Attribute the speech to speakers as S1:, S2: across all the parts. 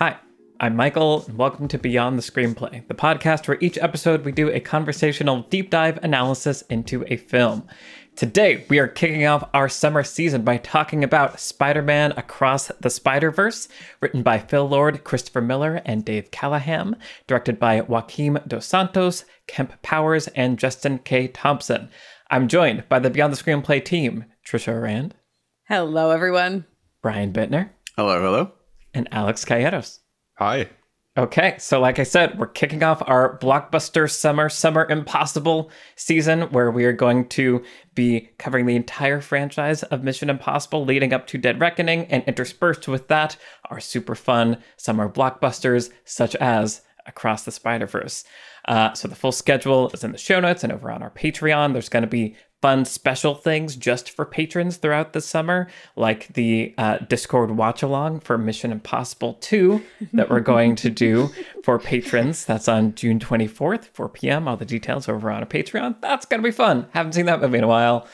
S1: Hi, I'm Michael, and welcome to Beyond the Screenplay, the podcast where each episode we do a conversational deep dive analysis into a film. Today, we are kicking off our summer season by talking about Spider Man Across the Spider Verse, written by Phil Lord, Christopher Miller, and Dave Callaham, directed by Joaquim Dos Santos, Kemp Powers, and Justin K. Thompson. I'm joined by the Beyond the Screenplay team Tricia Aurand.
S2: Hello, everyone.
S1: Brian Bitner.
S3: Hello, hello.
S1: And Alex Calleros.
S4: Hi.
S1: Okay, so like I said, we're kicking off our blockbuster summer, summer impossible season where we are going to be covering the entire franchise of Mission Impossible leading up to Dead Reckoning, and interspersed with that are super fun summer blockbusters such as Across the Spider Verse. Uh, so the full schedule is in the show notes and over on our Patreon. There's going to be fun special things just for patrons throughout the summer, like the uh, Discord watch along for Mission Impossible 2 that we're going to do for patrons. That's on June 24th, 4 p.m. All the details over on our Patreon. That's going to be fun. Haven't seen that movie in a while.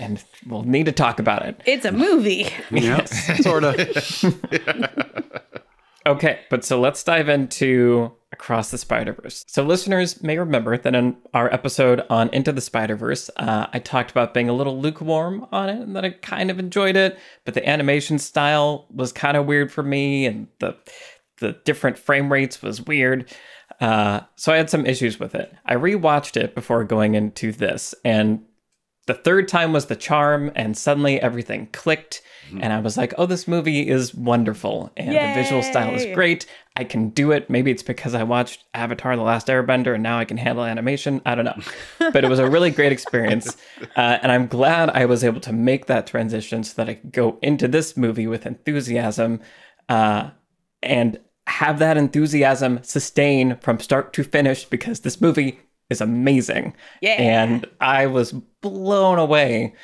S1: And we'll need to talk about it.
S2: It's a movie.
S3: Yeah, sort of.
S1: Okay, but so let's dive into Across the Spider Verse. So, listeners may remember that in our episode on Into the Spider Verse, uh, I talked about being a little lukewarm on it and that I kind of enjoyed it, but the animation style was kind of weird for me, and the the different frame rates was weird. Uh, so I had some issues with it. I rewatched it before going into this, and the third time was the charm, and suddenly everything clicked and I was like, oh, this movie is wonderful. And Yay! the visual style is great. I can do it. Maybe it's because I watched Avatar The Last Airbender and now I can handle animation. I don't know. but it was a really great experience. Uh, and I'm glad I was able to make that transition so that I could go into this movie with enthusiasm uh, and have that enthusiasm sustain from start to finish because this movie is amazing.
S2: Yeah.
S1: And I was blown away.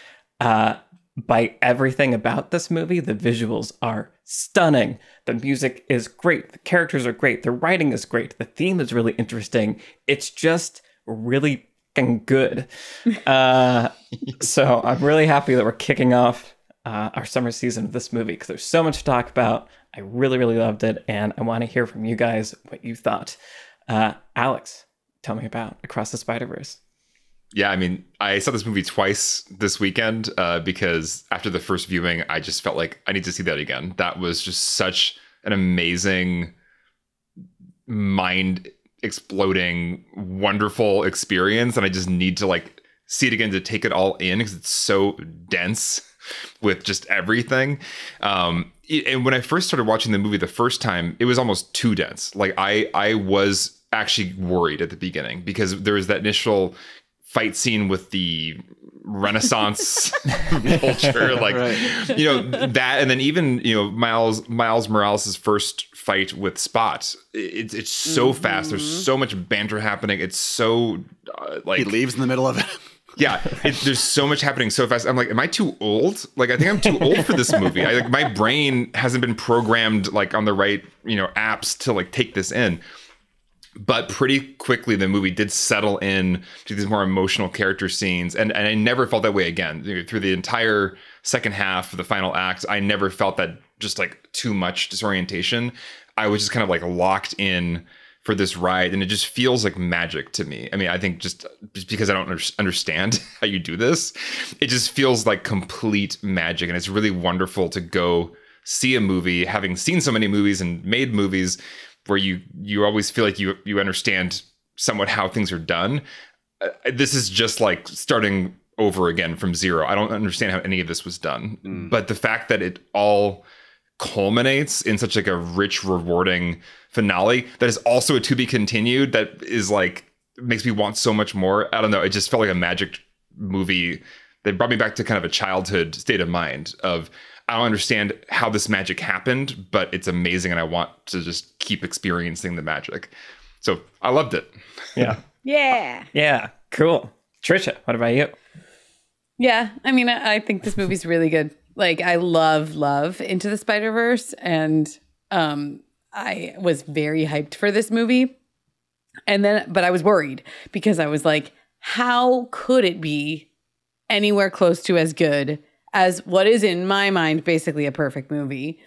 S1: Uh, by everything about this movie. The visuals are stunning. The music is great. The characters are great. The writing is great. The theme is really interesting. It's just really good. Uh, so I'm really happy that we're kicking off uh, our summer season of this movie because there's so much to talk about. I really, really loved it, and I want to hear from you guys what you thought. Uh, Alex, tell me about Across the Spider Verse
S4: yeah, I mean, I saw this movie twice this weekend uh, because after the first viewing, I just felt like I need to see that again. That was just such an amazing, mind exploding, wonderful experience, and I just need to like see it again to take it all in because it's so dense with just everything. Um, and when I first started watching the movie the first time, it was almost too dense. Like I, I was actually worried at the beginning because there was that initial fight scene with the Renaissance vulture, like right. you know that, and then even you know Miles Miles Morales' first fight with Spot. It's it's so mm-hmm. fast. There's so much banter happening. It's so uh, like
S3: he leaves in the middle of it.
S4: yeah, it, there's so much happening so fast. I'm like, am I too old? Like, I think I'm too old for this movie. I like my brain hasn't been programmed like on the right you know apps to like take this in but pretty quickly the movie did settle in to these more emotional character scenes. And, and i never felt that way again. Through the entire second half of the final act i never felt that just like too much disorientation. I was just kind of like locked in for this ride and it just feels like magic to me. I mean i think just just because i don't understand how you do this it just feels like complete magic and it's really wonderful to go see a movie having seen so many movies and made movies where you you always feel like you you understand somewhat how things are done. Uh, this is just like starting over again from zero. I don't understand how any of this was done, mm. but the fact that it all culminates in such like a rich, rewarding finale that is also a to be continued. That is like makes me want so much more. I don't know. It just felt like a magic movie that brought me back to kind of a childhood state of mind of I don't understand how this magic happened, but it's amazing and I want to just keep experiencing the magic. So I loved it.
S1: Yeah.
S2: yeah.
S1: Yeah. Cool. Tricia, what about you?
S2: Yeah. I mean, I, I think this movie's really good. Like, I love, love Into the Spider Verse. And um, I was very hyped for this movie. And then, but I was worried because I was like, how could it be anywhere close to as good as what is in my mind basically a perfect movie.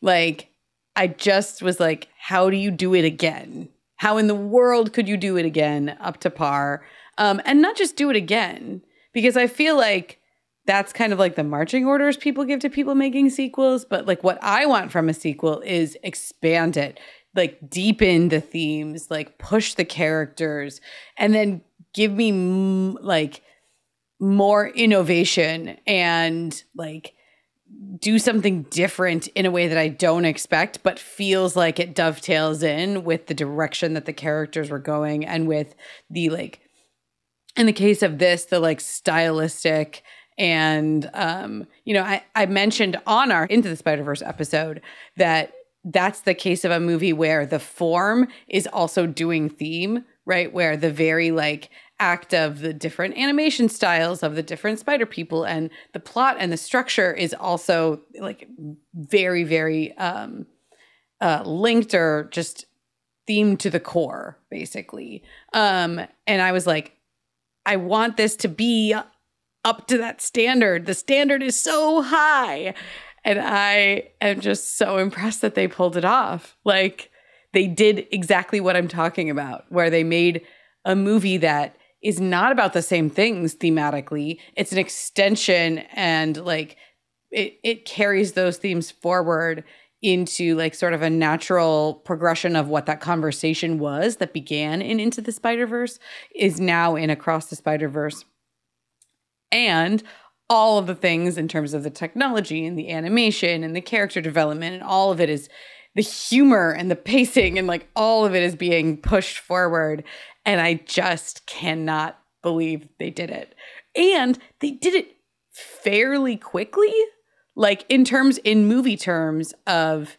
S2: Like I just was like, how do you do it again? How in the world could you do it again up to par? Um, and not just do it again, because I feel like that's kind of like the marching orders people give to people making sequels. But like what I want from a sequel is expand it, like deepen the themes, like push the characters, and then give me like more innovation and like do something different in a way that I don't expect, but feels like it dovetails in with the direction that the characters were going and with the like, in the case of this, the like stylistic and um, you know, I, I mentioned on our Into the Spider Verse episode that that's the case of a movie where the form is also doing theme, right? Where the very like act of the different animation styles of the different spider people and the plot and the structure is also like very very um uh linked or just themed to the core basically. Um and i was like i want this to be up to that standard. The standard is so high. And i am just so impressed that they pulled it off. Like they did exactly what i'm talking about where they made a movie that is not about the same things thematically. It's an extension and like it it carries those themes forward into like sort of a natural progression of what that conversation was that began in Into the Spider-Verse is now in Across the Spider-Verse. And all of the things in terms of the technology and the animation and the character development and all of it is the humor and the pacing and like all of it is being pushed forward and I just cannot believe they did it. And they did it fairly quickly, like in terms, in movie terms of,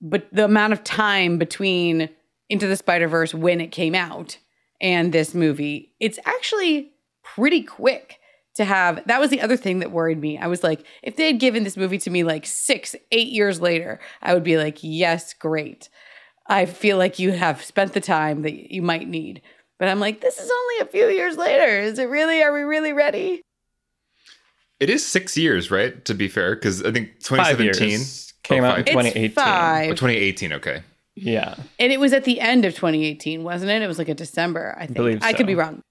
S2: but the amount of time between Into the Spider Verse when it came out and this movie, it's actually pretty quick to have. That was the other thing that worried me. I was like, if they had given this movie to me like six, eight years later, I would be like, yes, great. I feel like you have spent the time that you might need. But I'm like, this is only a few years later. Is it really? Are we really ready?
S4: It is six years, right? To be fair, because I think 2017
S1: came
S4: oh,
S1: out in 2018.
S2: It's five.
S4: Oh, 2018. Okay.
S1: Yeah.
S2: And it was at the end of 2018, wasn't it? It was like a December, I think.
S1: Believe
S2: I could be wrong.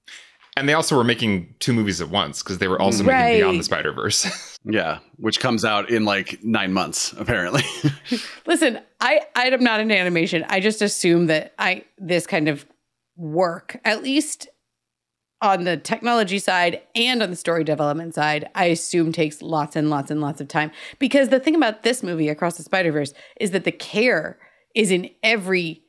S4: And they also were making two movies at once because they were also
S2: Right.
S4: making Beyond the Spider Verse.
S3: Yeah, which comes out in like nine months, apparently.
S2: Listen, I I'm not in animation. I just assume that I this kind of work, at least on the technology side and on the story development side, I assume takes lots and lots and lots of time. Because the thing about this movie, Across the Spider Verse, is that the care is in every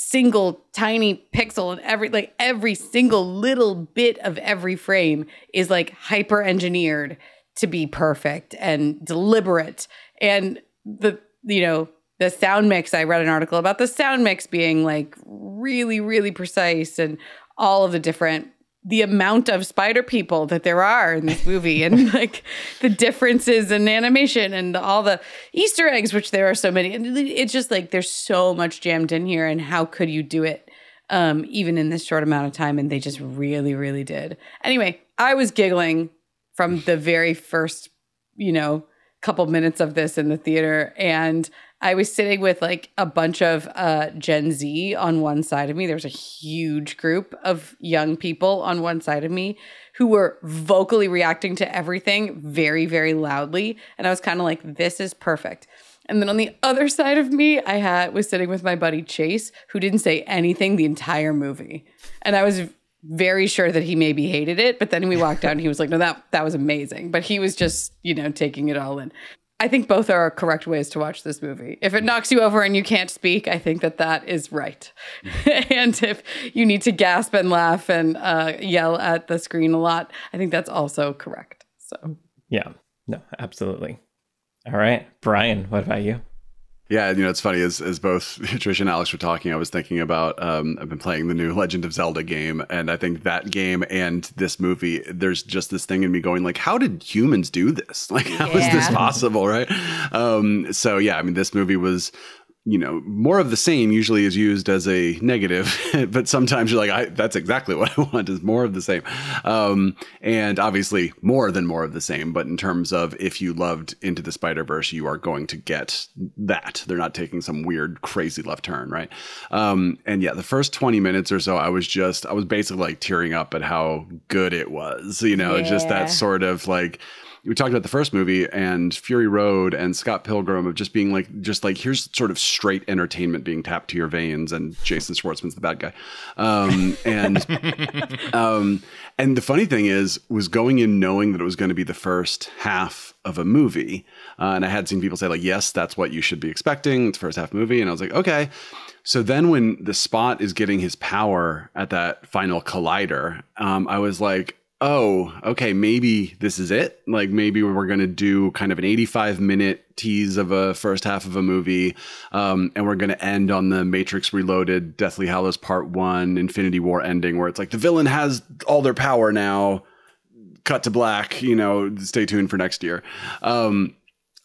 S2: single tiny pixel and every like every single little bit of every frame is like hyper engineered to be perfect and deliberate. And the you know the sound mix i read an article about the sound mix being like really really precise and all of the different the amount of spider people that there are in this movie and like the differences in animation and all the easter eggs which there are so many. And it's just like there's so much jammed in here and how could you do it um even in this short amount of time? And they just really really did. Anyway i was giggling from the very first you know couple minutes of this in the theater and I was sitting with like a bunch of uh, Gen Z on one side of me. There was a huge group of young people on one side of me who were vocally reacting to everything very, very loudly. And I was kind of like, this is perfect. And then on the other side of me, I had was sitting with my buddy Chase, who didn't say anything the entire movie. And I was very sure that he maybe hated it, but then we walked out and he was like, "No, that that was amazing." But he was just, you know, taking it all in. I think both are correct ways to watch this movie. If it knocks you over and you can't speak, I think that that is right. and if you need to gasp and laugh and uh, yell at the screen a lot, I think that's also correct. So
S1: Yeah. No, absolutely. All right. Brian, what about you?
S3: Yeah, you know, it's funny as as both Trish and Alex were talking, I was thinking about um I've been playing the new Legend of Zelda game and I think that game and this movie there's just this thing in me going like how did humans do this? Like how is this possible, right? Um so yeah, I mean this movie was you know, more of the same usually is used as a negative, but sometimes you're like, I, that's exactly what I want is more of the same. Um, and obviously more than more of the same. But in terms of if you loved Into the Spider Verse, you are going to get that. They're not taking some weird, crazy left turn, right? Um, and yeah, the first 20 minutes or so, I was just, I was basically like tearing up at how good it was, you know, just that sort of like, we talked about the first movie and Fury Road and Scott Pilgrim of just being like, just like here's sort of straight entertainment being tapped to your veins, and Jason Schwartzman's the bad guy. Um, and um, and the funny thing is, was going in knowing that it was going to be the first half of a movie, uh, and I had seen people say like, yes, that's what you should be expecting. It's first half movie, and I was like, okay. So then when the spot is getting his power at that final collider, um, I was like, oh, okay, maybe this is it. Like maybe we're going to do kind of an 85 minute tease of a first half of a movie. Um, and we're going to end on the Matrix Reloaded, Deathly Hallows Part 1, Infinity War ending, where it's like the villain has all their power now. Cut to black, you know, stay tuned for next year. Um,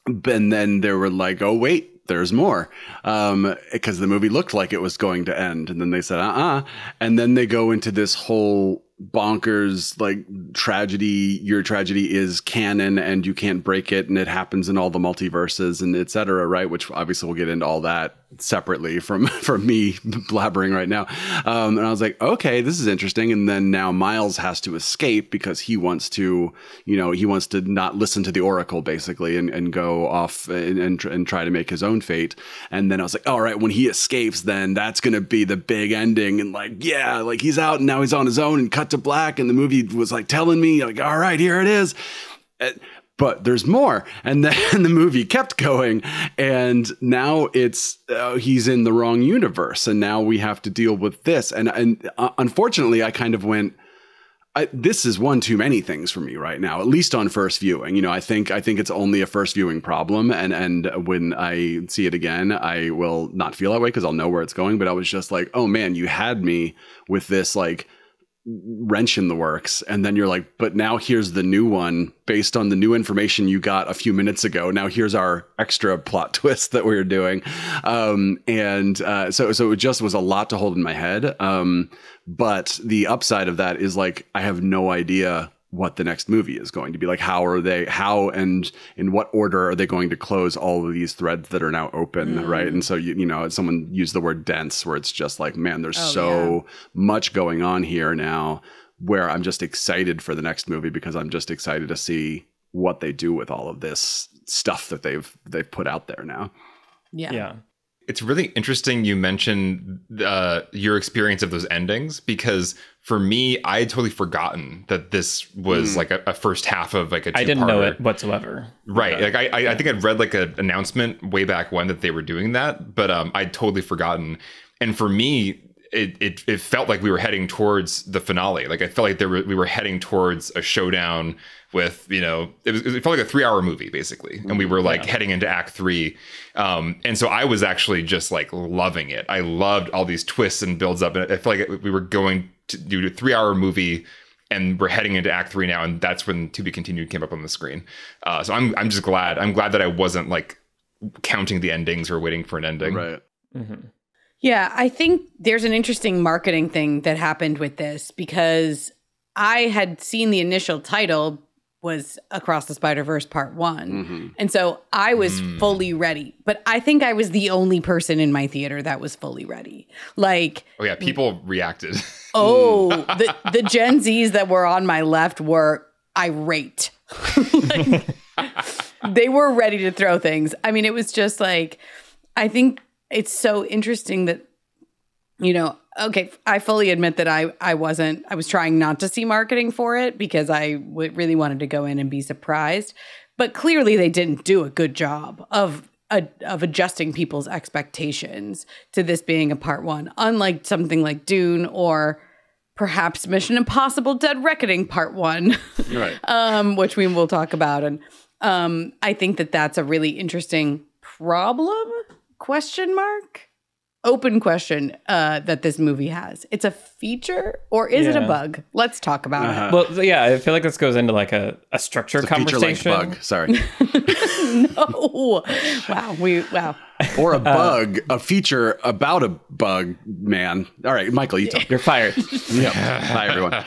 S3: and then they were like, oh, wait, there's more. Um, because the movie looked like it was going to end. And then they said, uh uh And then they go into this whole bonkers like tragedy your tragedy is canon and you can't break it and it happens in all the multiverses and etc right? Which obviously we'll get into all that separately from from me blabbering right now. Um, and i was like okay this is interesting. And then now miles has to escape because he wants to you know he wants to not listen to the oracle basically and, and go off and, and, and try to make his own fate. And then i was like all right when he escapes then that's gonna be the big ending. And like yeah like he's out and now he's on his own and cut to black. And the movie was like telling me like all right here it is but there's more and then the movie kept going and now it's uh, he's in the wrong universe and now we have to deal with this and and uh, unfortunately i kind of went I, this is one too many things for me right now, at least on first viewing. You know, I think I think it's only a first viewing problem, and and when I see it again, I will not feel that way because I'll know where it's going. But I was just like, oh man, you had me with this like wrench in the works. And then you're like but now here's the new one based on the new information you got a few minutes ago. Now here's our extra plot twist that we are doing. Um and uh so so it just was a lot to hold in my head. Um but the upside of that is like i have no idea what the next movie is going to be. Like how are they how and in what order are they going to close all of these threads that are now open right? And so you, you know someone used the word dense where it's just like man there's
S2: Oh,
S3: so much going on here now where i'm just excited for the next movie because i'm just excited to see what they do with all of this stuff that they've they've put out there now.
S2: Yeah.
S1: Yeah.
S4: It's really interesting you mentioned uh, your experience of those endings because for me, I had totally forgotten that this was
S3: Mm.
S4: like a, a first half of like a.
S1: I didn't know it whatsoever.
S4: Right. Like I, I, I think I'd read like an announcement way back when that they were doing that, but um, I'd totally forgotten. And for me, it, it it felt like we were heading towards the finale. Like I felt like there were, we were heading towards a showdown with you know it, was, it felt like a three hour movie basically, and we were like heading into Act Three. Um, and so I was actually just like loving it. I loved all these twists and builds up, and I felt like we were going to do a three hour movie and we're heading into act three now and that's when to be continued came up on the screen. Uh, so i'm i'm just glad i'm glad that i wasn't like counting the endings or waiting for an ending.
S3: Right.
S1: Hmm
S2: Yeah, I think there's an interesting marketing thing that happened with this because I had seen the initial title was Across the Spider Verse Part One.
S3: hmm
S2: And so I was
S4: Mm.
S2: fully ready, but I think I was the only person in my theater that was fully ready. Like,
S4: oh yeah people reacted
S2: oh, the, the Gen Zs that were on my left were irate. like, they were ready to throw things. I mean, it was just like, I think it's so interesting that, you know, okay, I fully admit that I, I wasn't, I was trying not to see marketing for it because I w- really wanted to go in and be surprised. But clearly they didn't do a good job of, a, of adjusting people's expectations to this being a part one, unlike something like Dune or perhaps Mission Impossible Dead Reckoning Part One.
S3: right
S2: um, which we will talk about. And um, I think that that's a really interesting problem? Question mark? Open question uh, that this movie has. It's a feature or is it a bug? Let's talk about
S3: Uh-huh.
S1: Well, yeah, I feel like this goes into like a, a structure
S3: It's a feature
S1: conversation.
S3: bug sorry.
S2: No. wow. We wow.
S3: or a bug, a feature about a bug man. All right, Michael, you talk.
S1: You're fired.
S3: yeah. Bye, everyone.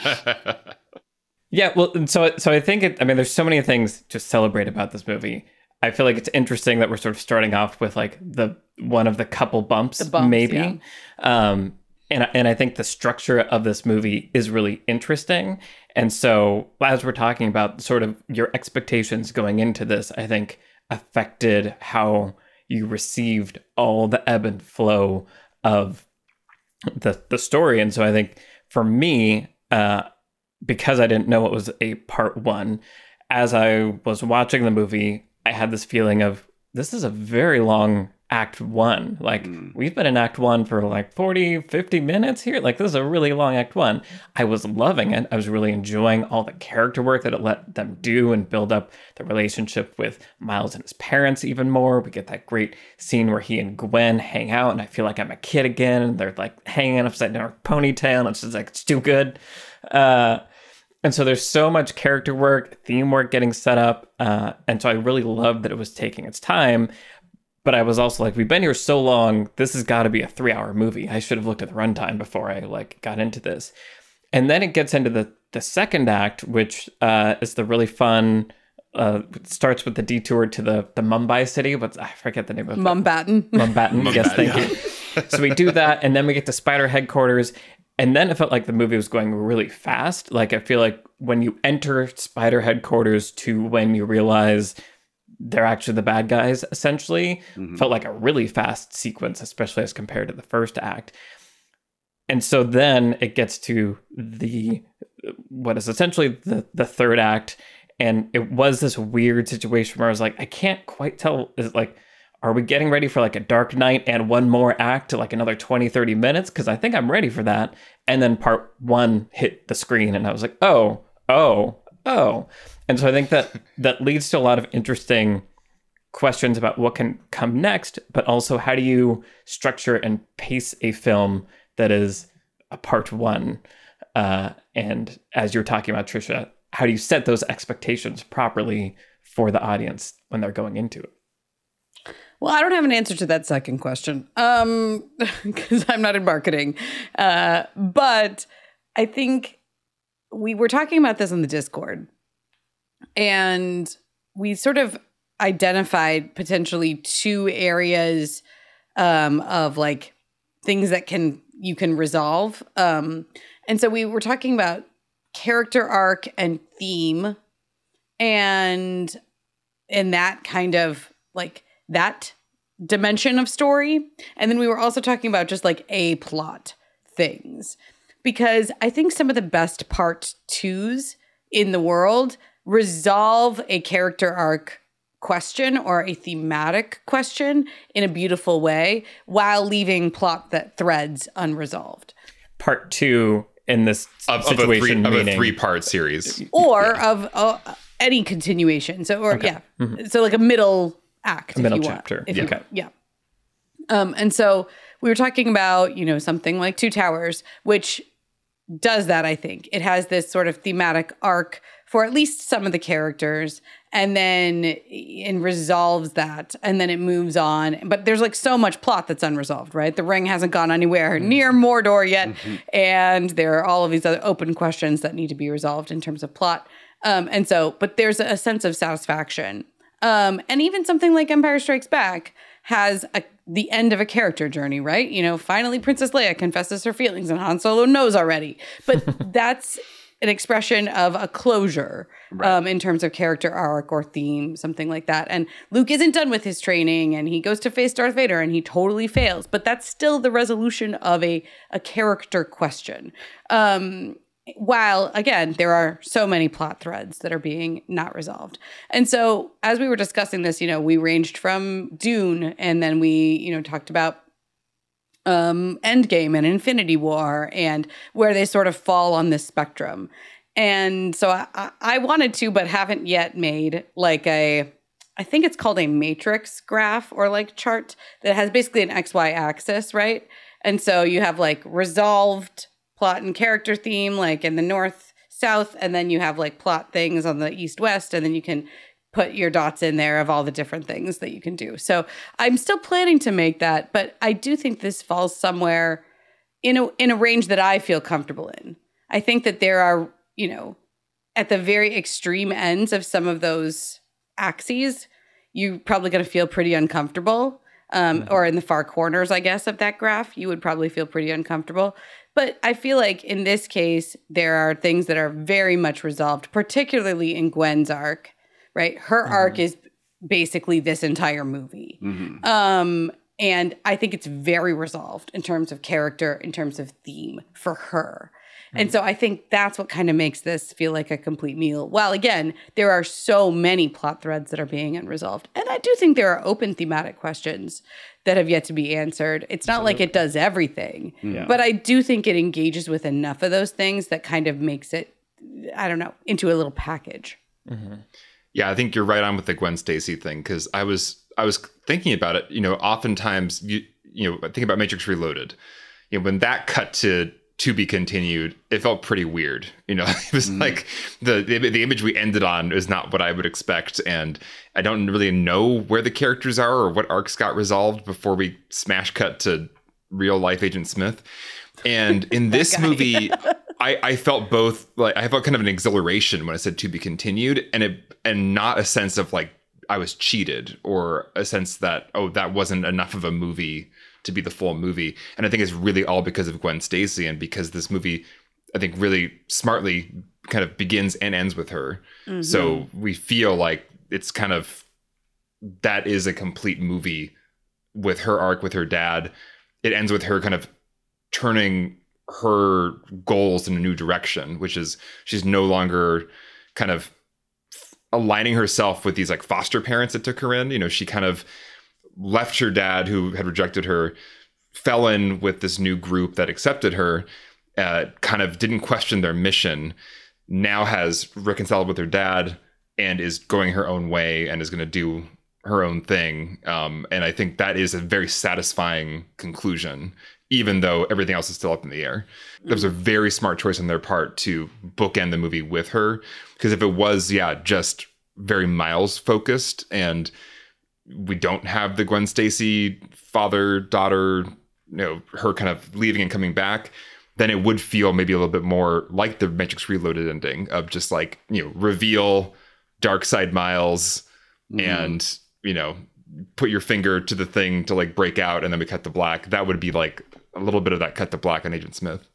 S1: Yeah, well, so so I think it. I mean, there's so many things to celebrate about this movie. I feel like it's interesting that we're sort of starting off with like the one of the couple bumps,
S2: bumps,
S1: maybe.
S2: yeah.
S1: Um, and and I think the structure of this movie is really interesting. And so as we're talking about sort of your expectations going into this, I think affected how you received all the ebb and flow of the the story. And so I think for me, uh, because I didn't know it was a part one, as I was watching the movie, I had this feeling of this is a very long act one. Like we've been in act one for like 40, 50 minutes here. Like this is a really long act one. I was loving it. I was really enjoying all the character work that it let them do and build up the relationship with Miles and his parents even more. We get that great scene where he and Gwen hang out and I feel like I'm a kid again. And they're like hanging upside down her ponytail and it's just like, it's too good. Uh, and so there's so much character work, theme work getting set up. Uh, and so I really loved that it was taking its time. But I was also like, we've been here so long. This has got to be a three hour movie. I should have looked at the runtime before I like got into this. And then it gets into the, the second act, which uh, is the really fun. Uh, starts with the detour to the the Mumbai city, but I forget the name of it.
S2: Mumbattan.
S1: Mumbattan. yes, thank you. So we do that, and then we get to Spider headquarters, and then it felt like the movie was going really fast. Like I feel like when you enter Spider headquarters to when you realize they're actually the bad guys, essentially, mm-hmm. felt like a really fast sequence, especially as compared to the first act. And so then it gets to the what is essentially the the third act, and it was this weird situation where I was like, I can't quite tell. Is it like are we getting ready for like a dark night and one more act to like another 20 30 minutes? Because i think i'm ready for that. And then part one hit the screen and i was like oh oh oh. And so i think that that leads to a lot of interesting questions about what can come next but also how do you structure and pace a film that is a part one? Uh, and as you're talking about tricia how do you set those expectations properly for the audience when they're going into it
S2: Well, I don't have an answer to that second question um, because I'm not in marketing. Uh, but I think we were talking about this on the Discord, and we sort of identified potentially two areas um, of like things that can you can resolve. Um, and so we were talking about character arc and theme, and in that kind of like that dimension of story. And then we were also talking about just like a plot things. Because I think some of the best part twos in the world resolve a character arc question or a thematic question in a beautiful way while leaving plot that threads unresolved.
S1: part two in this
S4: Of, of a
S1: situation
S4: three of a three part series.
S2: Or of uh, any continuation. So or yeah. So like a middle act. if
S1: middle
S2: you want,
S1: chapter.
S2: if you-
S1: Okay.
S2: yeah. Um, and so we were talking about, you know, something like Two Towers, which does that, I think. It has this sort of thematic arc for at least some of the characters and then and resolves that and then it moves on but there's like so much plot that's unresolved right the ring hasn't gone anywhere near mordor yet and there are all of these other open questions that need to be resolved in terms of plot um, and so but there's a sense of satisfaction um, and even something like empire strikes back has a, the end of a character journey, right? You know, finally Princess Leia confesses her feelings and Han Solo knows already. But that's an expression of a closure um, in terms of character arc or theme, something like that. And Luke isn't done with his training and he goes to face Darth Vader and he totally fails, but that's still the resolution of a, a character question. Um, while again there are so many plot threads that are being not resolved. And so as we were discussing this you know we ranged from dune and then we you know talked about um endgame and infinity war and where they sort of fall on this spectrum. And so I, I- wanted to but haven't yet made like a i think it's called a matrix graph or like chart that has basically an xy axis right? And so you have like resolved plot and character theme like in the north south and then you have like plot things on the east west and then you can put your dots in there of all the different things that you can do. So I'm still planning to make that, but I do think this falls somewhere in a in a range that I feel comfortable in. I think that there are, you know, at the very extreme ends of some of those axes, you're probably going to feel pretty uncomfortable. Um,
S3: Mm-hmm.
S2: Or in the far corners, I guess, of that graph, you would probably feel pretty uncomfortable. But I feel like in this case, there are things that are very much resolved, particularly in Gwen's arc, right? Her
S3: Mm-hmm.
S2: arc is basically this entire movie. Um, and I think it's very resolved in terms of character, in terms of theme for her. And so I think that's what kind of makes this feel like a complete meal. While again, there are so many plot threads that are being unresolved. And I do think there are open thematic questions that have yet to be answered. It's not like it does everything, but I do think it engages with enough of those things that kind of makes it, I don't know, into a little package. Mm-hmm.
S4: Yeah, I think you're right on with the Gwen Stacy thing because I was I was thinking about it. You know, oftentimes you you know think about Matrix Reloaded. You know, when that cut to to be continued, it felt pretty weird. You know, it was mm. like the, the the image we ended on is not what I would expect, and I don't really know where the characters are or what arcs got resolved before we smash cut to real life Agent Smith. And in this movie, I, I felt both like I felt kind of an exhilaration when I said to be continued, and it and not a sense of like I was cheated or a sense that oh that wasn't enough of a movie to be the full movie. And I think it's really all because of Gwen Stacy and because this movie I think really smartly kind of begins and ends with her. Mm-hmm. So we feel like it's kind of that is a complete movie with her arc with her dad. It ends with her kind of turning her goals in a new direction, which is she's no longer kind of aligning herself with these like foster parents that took her in. You know, she kind of left her dad who had rejected her, fell in with this new group that accepted her, uh, kind of didn't question their mission, now has reconciled with her dad and is going her own way and is going to do her own thing. Um, and I think that is a very satisfying conclusion, even though everything else is still up in the air. That was a very smart choice on their part to bookend the movie with her. Because if it was, yeah, just very Miles focused and we don't have the Gwen Stacy father daughter, you know, her kind of leaving and coming back, then it would feel maybe a little bit more like the Matrix Reloaded ending of just like, you know, reveal dark side Miles and, you know, put your finger to the thing to like break out and then we cut the black. That would be like a little bit of that cut the black on Agent Smith.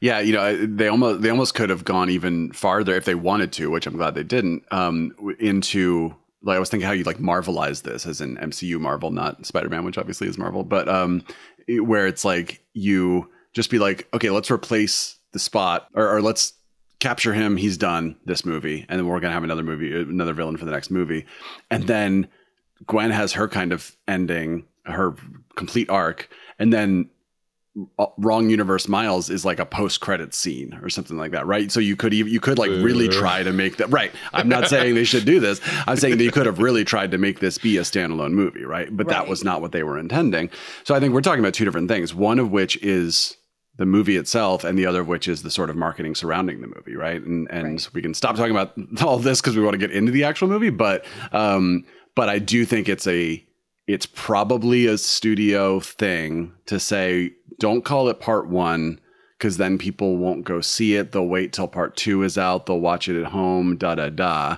S3: Yeah, you know, they almost they almost could have gone even farther if they wanted to, which I'm glad they didn't. Um, into like I was thinking how you like Marvelize this as an MCU Marvel, not Spider Man, which obviously is Marvel, but um, it- where it's like you just be like, okay, let's replace the spot or, or let's capture him. He's done this movie, and then we're gonna have another movie, another villain for the next movie, and then Gwen has her kind of ending, her complete arc, and then uh, wrong universe miles is like a post credit scene or something like that right? So you could even you could like really try to make that right. I'm not saying they should do this. I'm saying that you could have really tried to make this be a standalone movie right? But that was not what they were intending. So i think we're talking about two different things. One of which is the movie itself and the other of which is the sort of marketing surrounding the movie right? And and
S2: Right.
S3: we can stop talking about all this because we want to get into the actual movie but um but i do think it's a it's probably a studio thing to say don't call it part one because then people won't go see it. They'll wait till part two is out. They'll watch it at home da da da.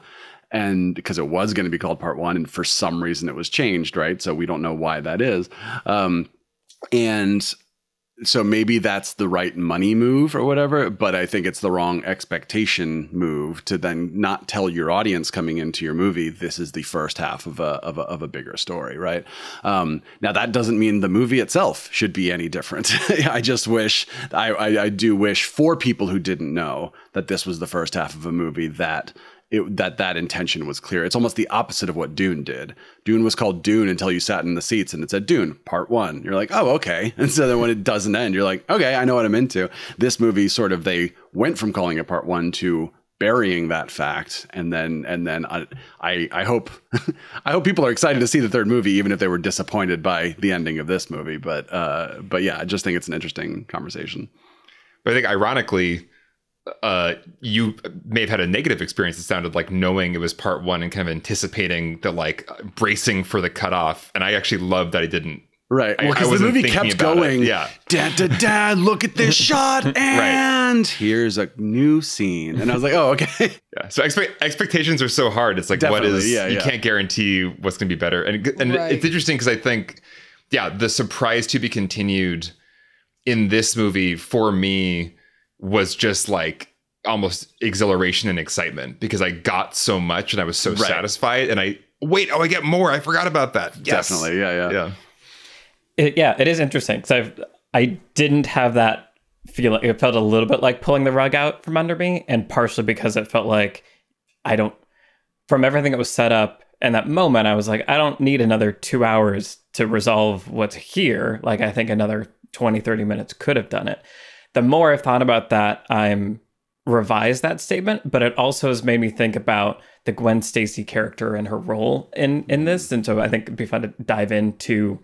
S3: And because it was going to be called part one and for some reason it was changed right? So we don't know why that is. Um, and so maybe that's the right money move or whatever but i think it's the wrong expectation move to then not tell your audience coming into your movie this is the first half of a of a, of a bigger story right? Um, now that doesn't mean the movie itself should be any different. I just wish I, I i do wish for people who didn't know that this was the first half of a movie that it, that that intention was clear. It's almost the opposite of what Dune did. Dune was called Dune until you sat in the seats and it said Dune Part One. You're like, oh, okay. And so then when it doesn't end, you're like, okay, I know what I'm into. This movie sort of they went from calling it Part One to burying that fact, and then and then I I, I hope I hope people are excited to see the third movie, even if they were disappointed by the ending of this movie. But uh, but yeah, I just think it's an interesting conversation.
S4: But I think ironically, uh, you may have had a negative experience. It sounded like knowing it was part one and kind of anticipating the like bracing for the cutoff. And I actually loved that I didn't.
S3: Right.
S4: I-
S3: Well, because the movie kept
S4: about it.
S3: going.
S4: Yeah.
S3: Dad, dad, dad, look at this shot. And here's a new scene. And I was like, oh, okay.
S4: Yeah. So expe- expectations are so hard. It's like what
S3: Definitely,
S4: is
S3: yeah,
S4: you
S3: yeah.
S4: can't guarantee what's going to be better. And and
S2: Right.
S4: it's interesting because I think yeah, the surprise to be continued in this movie for me was just like almost exhilaration and excitement because I got so much and I was so
S3: Right.
S4: satisfied and I wait, oh I get more. I forgot about that. Yes.
S3: Definitely. Yeah, yeah.
S4: Yeah.
S1: It, yeah, it is interesting because I I didn't have that feeling. It felt a little bit like pulling the rug out from under me, and partially because it felt like I don't. From everything that was set up in that moment, I was like, I don't need another two hours to resolve what's here. Like I think another 20, 30 minutes could have done it. The more I've thought about that, I'm revised that statement, but it also has made me think about the Gwen Stacy character and her role in in mm-hmm. this, and so I think it'd be fun to dive into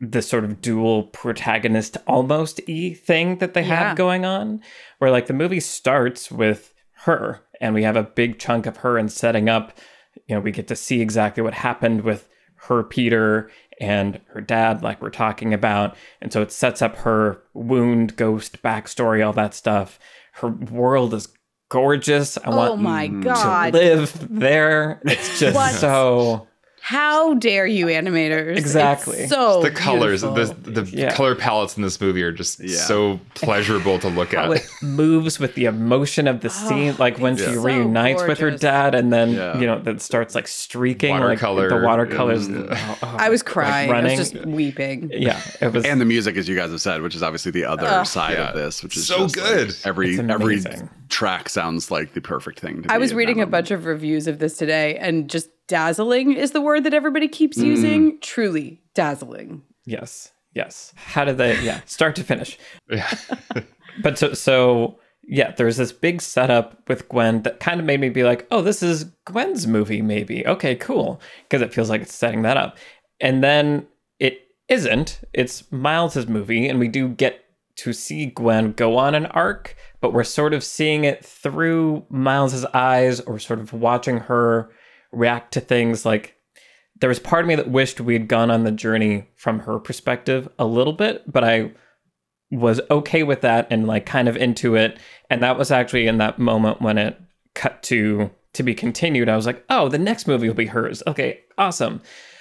S1: the sort of dual protagonist almost e thing that they
S2: Yeah.
S1: have going on where like the movie starts with her and we have a big chunk of her and setting up you know we get to see exactly what happened with her peter and her dad like we're talking about. And so it sets up her wound ghost backstory all that stuff. Her world is gorgeous. I
S2: Oh
S1: want
S2: my
S1: to live there. It's just so
S2: How dare you animators?
S1: Exactly.
S2: It's so
S4: the colors,
S2: beautiful.
S4: the the
S1: Yeah.
S4: color palettes in this movie are just
S3: Yeah.
S4: so pleasurable to look
S1: how
S4: at.
S1: it moves with the emotion of the ah, scene, like when she
S2: so
S1: reunites with her dad, and then
S3: Yeah.
S1: you know that starts like streaking,
S4: Watercolor.
S1: like the watercolors. Oh, oh,
S2: I was
S1: like,
S2: crying. I was just weeping.
S1: yeah, it was.
S3: And the music, as you guys have said, which is obviously the other
S2: Ugh.
S3: side
S4: Yeah.
S3: of this, which is
S4: So
S3: just, like,
S4: good.
S3: every
S1: It's
S3: every track sounds like the perfect thing. To
S2: I
S3: be
S2: was reading a bunch of reviews of this today, and just dazzling is the word that everybody keeps
S3: Mm.
S2: using. Truly dazzling.
S1: yes, yes. How did they? Yeah, start to finish.
S4: Yeah.
S1: But so so yeah, there's this big setup with Gwen that kind of made me be like, oh, this is Gwen's movie, maybe. Okay, cool, because it feels like it's setting that up, and then it isn't. It's Miles's movie, and we do get to see Gwen go on an arc, but we're sort of seeing it through Miles's eyes, or sort of watching her react to things like there was part of me that wished we had gone on the journey from her perspective a little bit, but I was okay with that and like kind of into it. And that was actually in that moment when it cut to to be continued. I was like, oh, the next movie will be hers. Okay, awesome.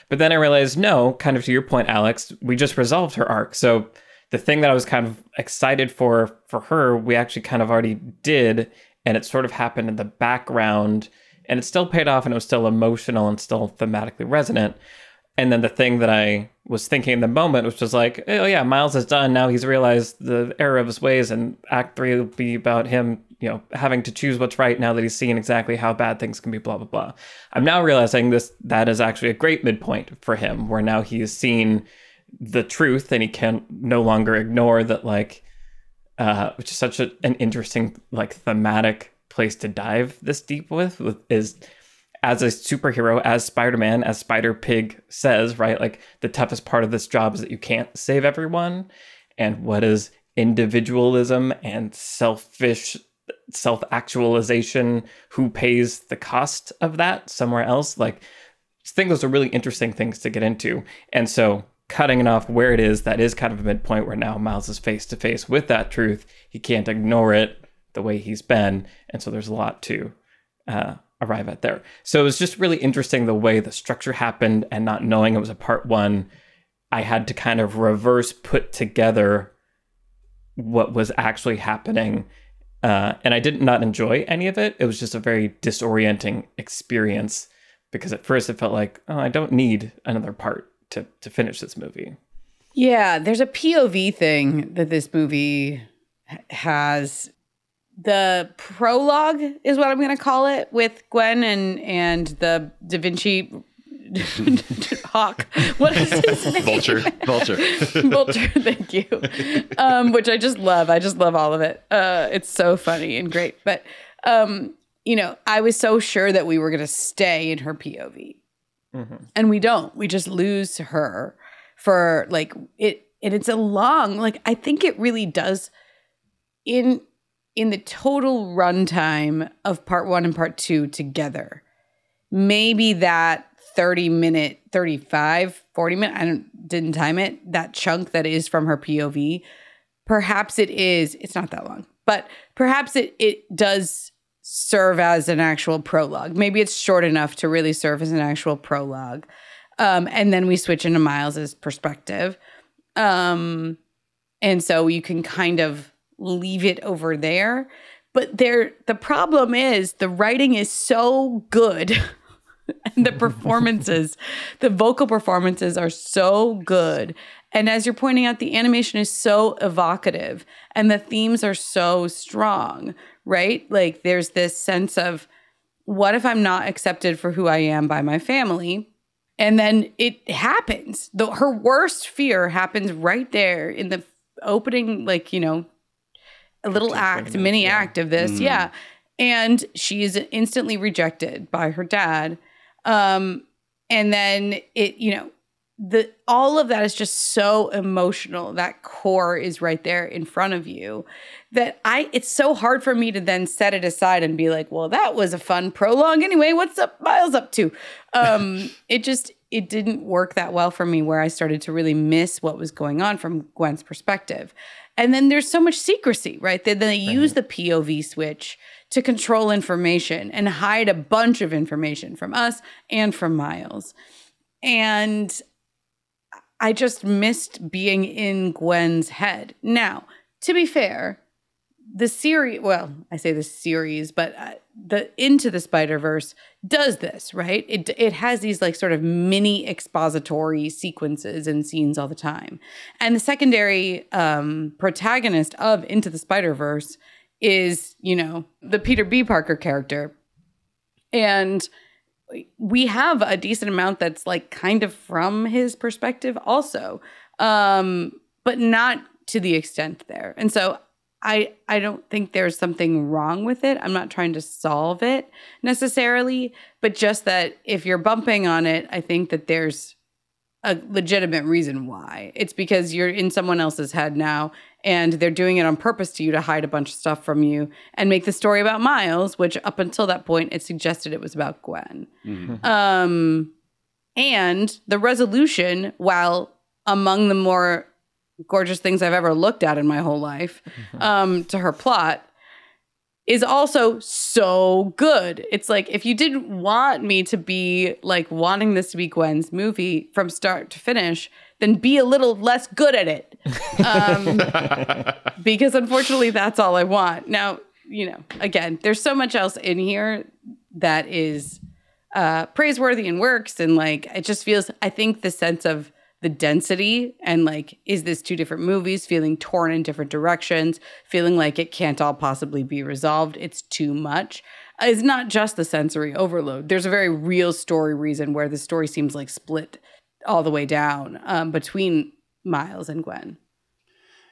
S1: But then I realized, no, kind of to your point, Alex, we just resolved her arc. So the thing that I was kind of excited for for her, we actually kind of already did, and it sort of happened in the background, and it still paid off, and it was still emotional and still thematically resonant. And then the thing that I was thinking in the moment which was like, oh yeah, Miles is done. Now he's realized the error of his ways, and Act Three will be about him, you know, having to choose what's right now that he's seen exactly how bad things can be. Blah blah blah. I'm now realizing this that is actually a great midpoint for him, where now he has seen the truth and he can no longer ignore that. Like, uh, which is such a, an interesting like thematic place to dive this deep with, with is as a superhero, as Spider Man, as Spider Pig says, right? Like the toughest part of this job is that you can't save everyone. And what is individualism and selfish self actualization? Who pays the cost of that somewhere else? Like, I think those are really interesting things to get into. And so, cutting it off where it is, that is kind of a midpoint where now Miles is face to face with that truth. He can't ignore it the way he's been. And so, there's a lot to uh, arrive at there. So it was just really interesting the way the structure happened and not knowing it was a part one. I had to kind of reverse put together what was actually happening. Uh, and I did not enjoy any of it. It was just a very disorienting experience because at first it felt like, oh, I don't need another part to, to finish this movie.
S2: Yeah, there's a POV thing that this movie has. The prologue is what I'm going to call it with Gwen and and the Da Vinci hawk. What is his name?
S4: Vulture.
S3: Vulture.
S2: Vulture, thank you. Um, which I just love. I just love all of it. Uh, it's so funny and great. But um, you know, I was so sure that we were going to stay in her POV, and we don't. We just lose her for like it. And it's a long, like I think it really does. In in the total runtime of part one and part two together, maybe that 30 minute, 35, 40 minute, I don't, didn't time it, that chunk that is from her POV, perhaps it is, it's not that long, but perhaps it, it does serve as an actual prologue. Maybe it's short enough to really serve as an actual prologue. Um, and then we switch into Miles's perspective. Um, and so you can kind of leave it over there. But there the problem is the writing is so good. and the performances, the vocal performances are so good. And as you're pointing out, the animation is so evocative and the themes are so strong, right? Like there's this sense of what if I'm not accepted for who I am by my family? And then it happens. The, her worst fear happens right there in the opening, like, you know, a little act, mini yeah. act of this. Mm. Yeah. And she is instantly rejected by her dad. Um, and then it, you know, the all of that is just so emotional. That core is right there in front of you that I it's so hard for me to then set it aside and be like, well, that was a fun prologue anyway. What's up Miles up to? Um, it just it didn't work that well for me where I started to really miss what was going on from Gwen's perspective. And then there's so much secrecy, right? Then they use the POV switch to control information and hide a bunch of information from us and from Miles. And I just missed being in Gwen's head. Now, to be fair, the series, well, I say the series, but uh, the Into the Spider Verse does this, right? It it has these like sort of mini expository sequences and scenes all the time, and the secondary um, protagonist of Into the Spider Verse is you know the Peter B. Parker character, and we have a decent amount that's like kind of from his perspective also, um, but not to the extent there, and so I I don't think there's something wrong with it. I'm not trying to solve it necessarily, but just that if you're bumping on it, I think that there's a legitimate reason why. It's because you're in someone else's head now and they're doing it on purpose to you to hide a bunch of stuff from you and make the story about Miles, which up until that point it suggested it was about Gwen. Mm-hmm. Um and the resolution while among the more gorgeous things I've ever looked at in my whole life um, to her plot is also so good. It's like if you didn't want me to be like wanting this to be Gwen's movie from start to finish, then be a little less good at it. Um, because unfortunately, that's all I want. Now, you know, again, there's so much else in here that is uh, praiseworthy and works. And like, it just feels, I think the sense of the density and like is this two different movies feeling torn in different directions feeling like it can't all possibly be resolved? It's too much. It's not just the sensory overload. There's a very real story reason where the story seems like split all the way down um, between miles and gwen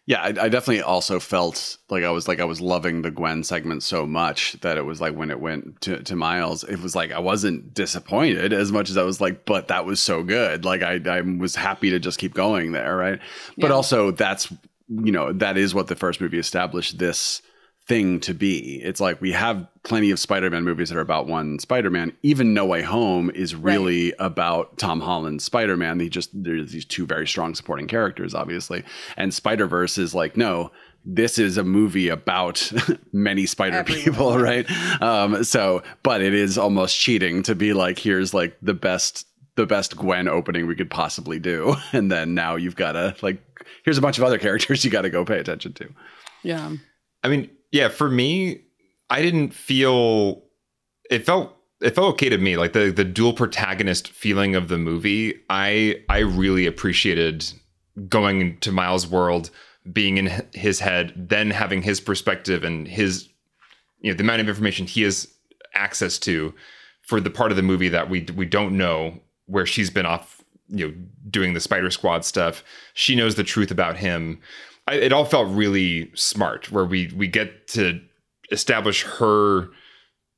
S3: yeah, I, I, definitely also felt like I was like I was loving the Gwen segment so much that it was like when it went to, to Miles, it was like I wasn't disappointed as much as I was like, but that was so good. Like I I was happy to just keep going there, right? Yeah. But also that's you know that is what the first movie established this thing to be. It's like we have plenty of Spider-Man movies that are about one Spider-Man. Even No Way Home is really right. about Tom Holland's Spider-Man. He just there's these two very strong supporting characters, obviously. And Spider-Verse is like, no, this is a movie about many spider Everyone. people, right? Um, so, but it is almost cheating to be like, here's like the best the best Gwen opening we could possibly do. And then now you've got to like here's a bunch of other characters you got to go pay attention to.
S2: Yeah.
S4: I mean, yeah, for me, I didn't feel it felt it felt okay to me like the the dual protagonist feeling of the movie. I i really appreciated going to miles world being in his head then having his perspective and his you know the amount of information he has access to for the part of the movie that we we don't know where she's been off you know doing the spider squad stuff. She knows the truth about him I, it all felt really smart where we we get to establish her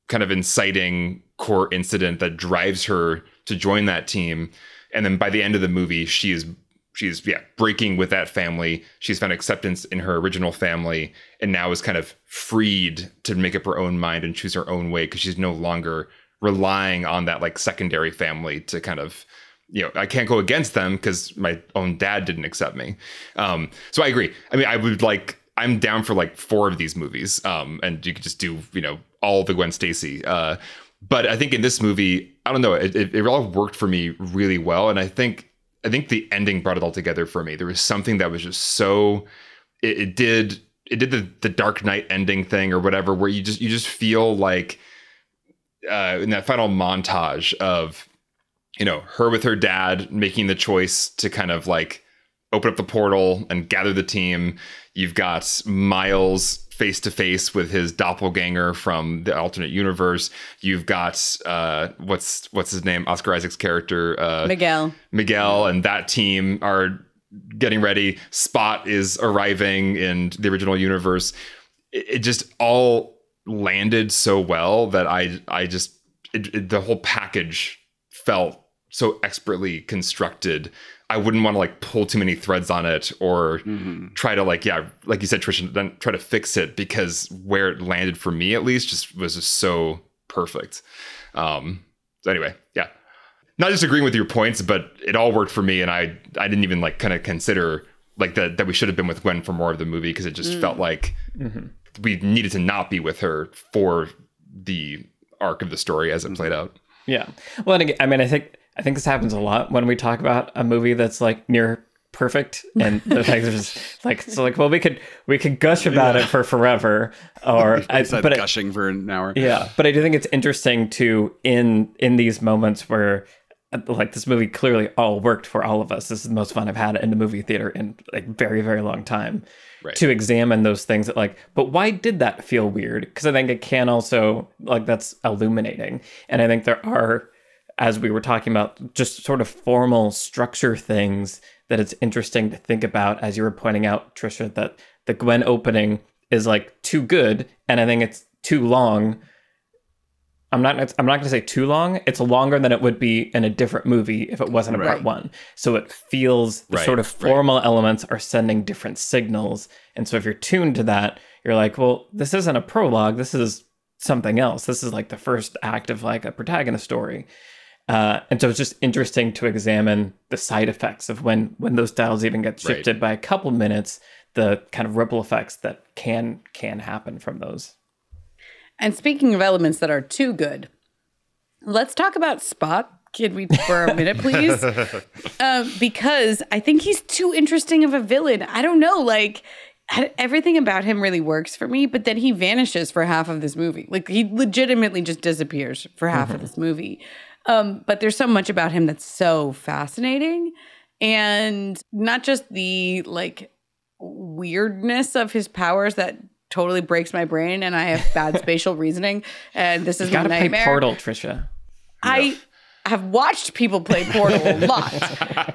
S4: kind of inciting core incident that drives her to join that team. And then by the end of the movie she is she's yeah breaking with that family. She's found acceptance in her original family and now is kind of freed to make up her own mind and choose her own way because she's no longer relying on that like secondary family to kind of you know i can't go against them because my own dad didn't accept me um so i agree i mean i would like i'm down for like four of these movies um and you could just do you know all the gwen stacy uh but i think in this movie i don't know it, it, it all worked for me really well and i think I think the ending brought it all together for me. There was something that was just so it, it, did it did the the Dark Knight ending thing or whatever, where you just you just feel like uh, in that final montage of you know her with her dad making the choice to kind of like open up the portal and gather the team. You've got Miles face to face with his doppelganger from the alternate universe. You've got uh, what's what's his name? Oscar Isaac's character, uh,
S2: Miguel.
S4: Miguel, and that team are getting ready. Spot is arriving in the original universe. It, it just all landed so well that I I just it, it, the whole package felt so expertly constructed I wouldn't want to like pull too many threads on it or mm-hmm. try to like yeah, like you said, Tricia, then try to fix it because where it landed for me at least just was just so perfect. Um, so anyway, yeah, not just agreeing with your points, but it all worked for me, and I I didn't even like kind of consider like that that we should have been with Gwen for more of the movie because it just mm. felt like mm-hmm. we needed to not be with her for the arc of the story as it played out.
S1: Yeah, well, I mean, I think I think this happens a lot when we talk about a movie that's like near perfect and the fact is like so like well we could we could gush about yeah. it for forever or
S3: I, but gushing for an hour
S1: yeah but i do think it's interesting to in in these moments where like this movie clearly all worked for all of us this is the most fun i've had in the movie theater in like very very long time right. to examine those things that like but why did that feel weird because i think it can also like that's illuminating and i think there are as we were talking about, just sort of formal structure things that it's interesting to think about. As you were pointing out, Tricia, that the Gwen opening is like too good, and I think it's too long. I'm not. I'm not going to say too long. It's longer than it would be in a different movie if it wasn't a right. part one. So it feels the right. sort of formal right. elements are sending different signals, and so if you're tuned to that, you're like, well, this isn't a prologue. This is something else. This is like the first act of like a protagonist story. Uh, and so it's just interesting to examine the side effects of when when those dials even get shifted right. by a couple minutes, the kind of ripple effects that can can happen from those.
S2: And speaking of elements that are too good, let's talk about Spot. Can we for a minute, please? um, because I think he's too interesting of a villain. I don't know, like everything about him really works for me, but then he vanishes for half of this movie. Like he legitimately just disappears for half mm-hmm. of this movie. Um, but there's so much about him that's so fascinating. And not just the like weirdness of his powers that totally breaks my brain and I have bad spatial reasoning. And this is you my nightmare.
S1: Play Portal, Tricia.
S2: I have watched people play Portal a lot,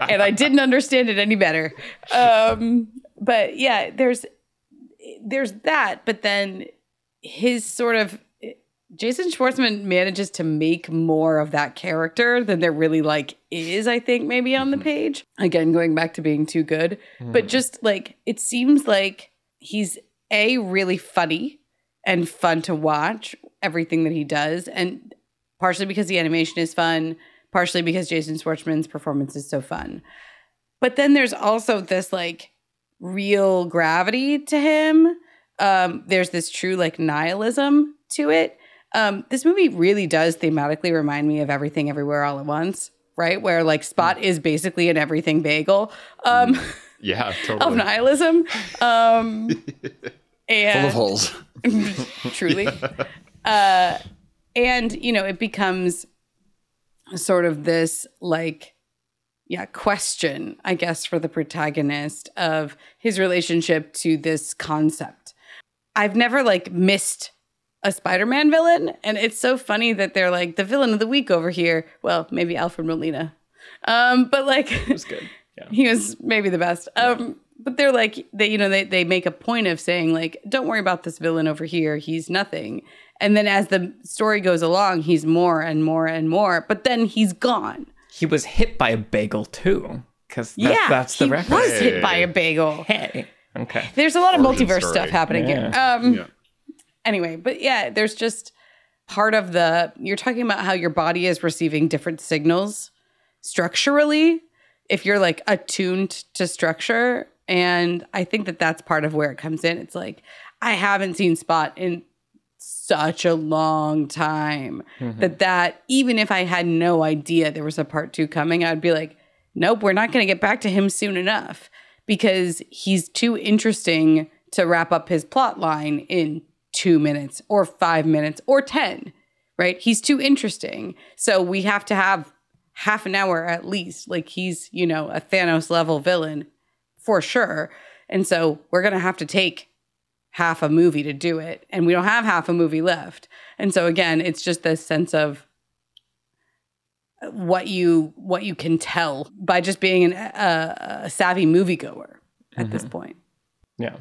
S2: and I didn't understand it any better. Um, but yeah, there's there's that, but then his sort of Jason Schwartzman manages to make more of that character than there really like is, I think, maybe on the mm-hmm. page. Again, going back to being too good. Mm. But just like it seems like he's a really funny and fun to watch everything that he does. And partially because the animation is fun, partially because Jason Schwartzman's performance is so fun. But then there's also this like real gravity to him. Um, there's this true like nihilism to it um, this movie really does thematically remind me of Everything Everywhere All at Once, right? Where like Spot mm. is basically an everything bagel. Um,
S4: mm. yeah,
S2: totally. of nihilism. Um, and
S3: full of holes.
S2: truly. Uh, and you know, it becomes sort of this like yeah question i guess for the protagonist of his relationship to this concept i've never like missed a Spider-Man villain, and it's so funny that they're like the villain of the week over here. Well, maybe Alfred Molina, um, but like
S1: he was good.
S2: Yeah. he was maybe the best. Yeah. Um, but they're like they, you know, they they make a point of saying like, don't worry about this villain over here. He's nothing. And then as the story goes along, he's more and more and more. But then he's gone.
S1: He was hit by a bagel too. because
S2: yeah,
S1: that's the record.
S2: he
S1: reference.
S2: was hit by a bagel.
S1: Hey, okay.
S2: There's a lot of multiverse
S4: story.
S2: stuff happening here. Um,
S3: Yeah.
S2: Anyway, but yeah, there's just part of the you're talking about how your body is receiving different signals structurally if you're like attuned to structure and I think that that's part of where it comes in. It's like I haven't seen Spot in such a long time mm-hmm. that that even if I had no idea there was a part 2 coming, I'd be like, nope, we're not going to get back to him soon enough because he's too interesting to wrap up his plot line in 2 minutes or 5 minutes or 10, right? He's too interesting. So we have to have half an hour at least. Like he's, you know, a Thanos level villain for sure. And so we're going to have to take half a movie to do it and we don't have half a movie left. And so again, it's just this sense of what you what you can tell by just being an, a, a savvy moviegoer at this mm-hmm. point.
S1: Yeah.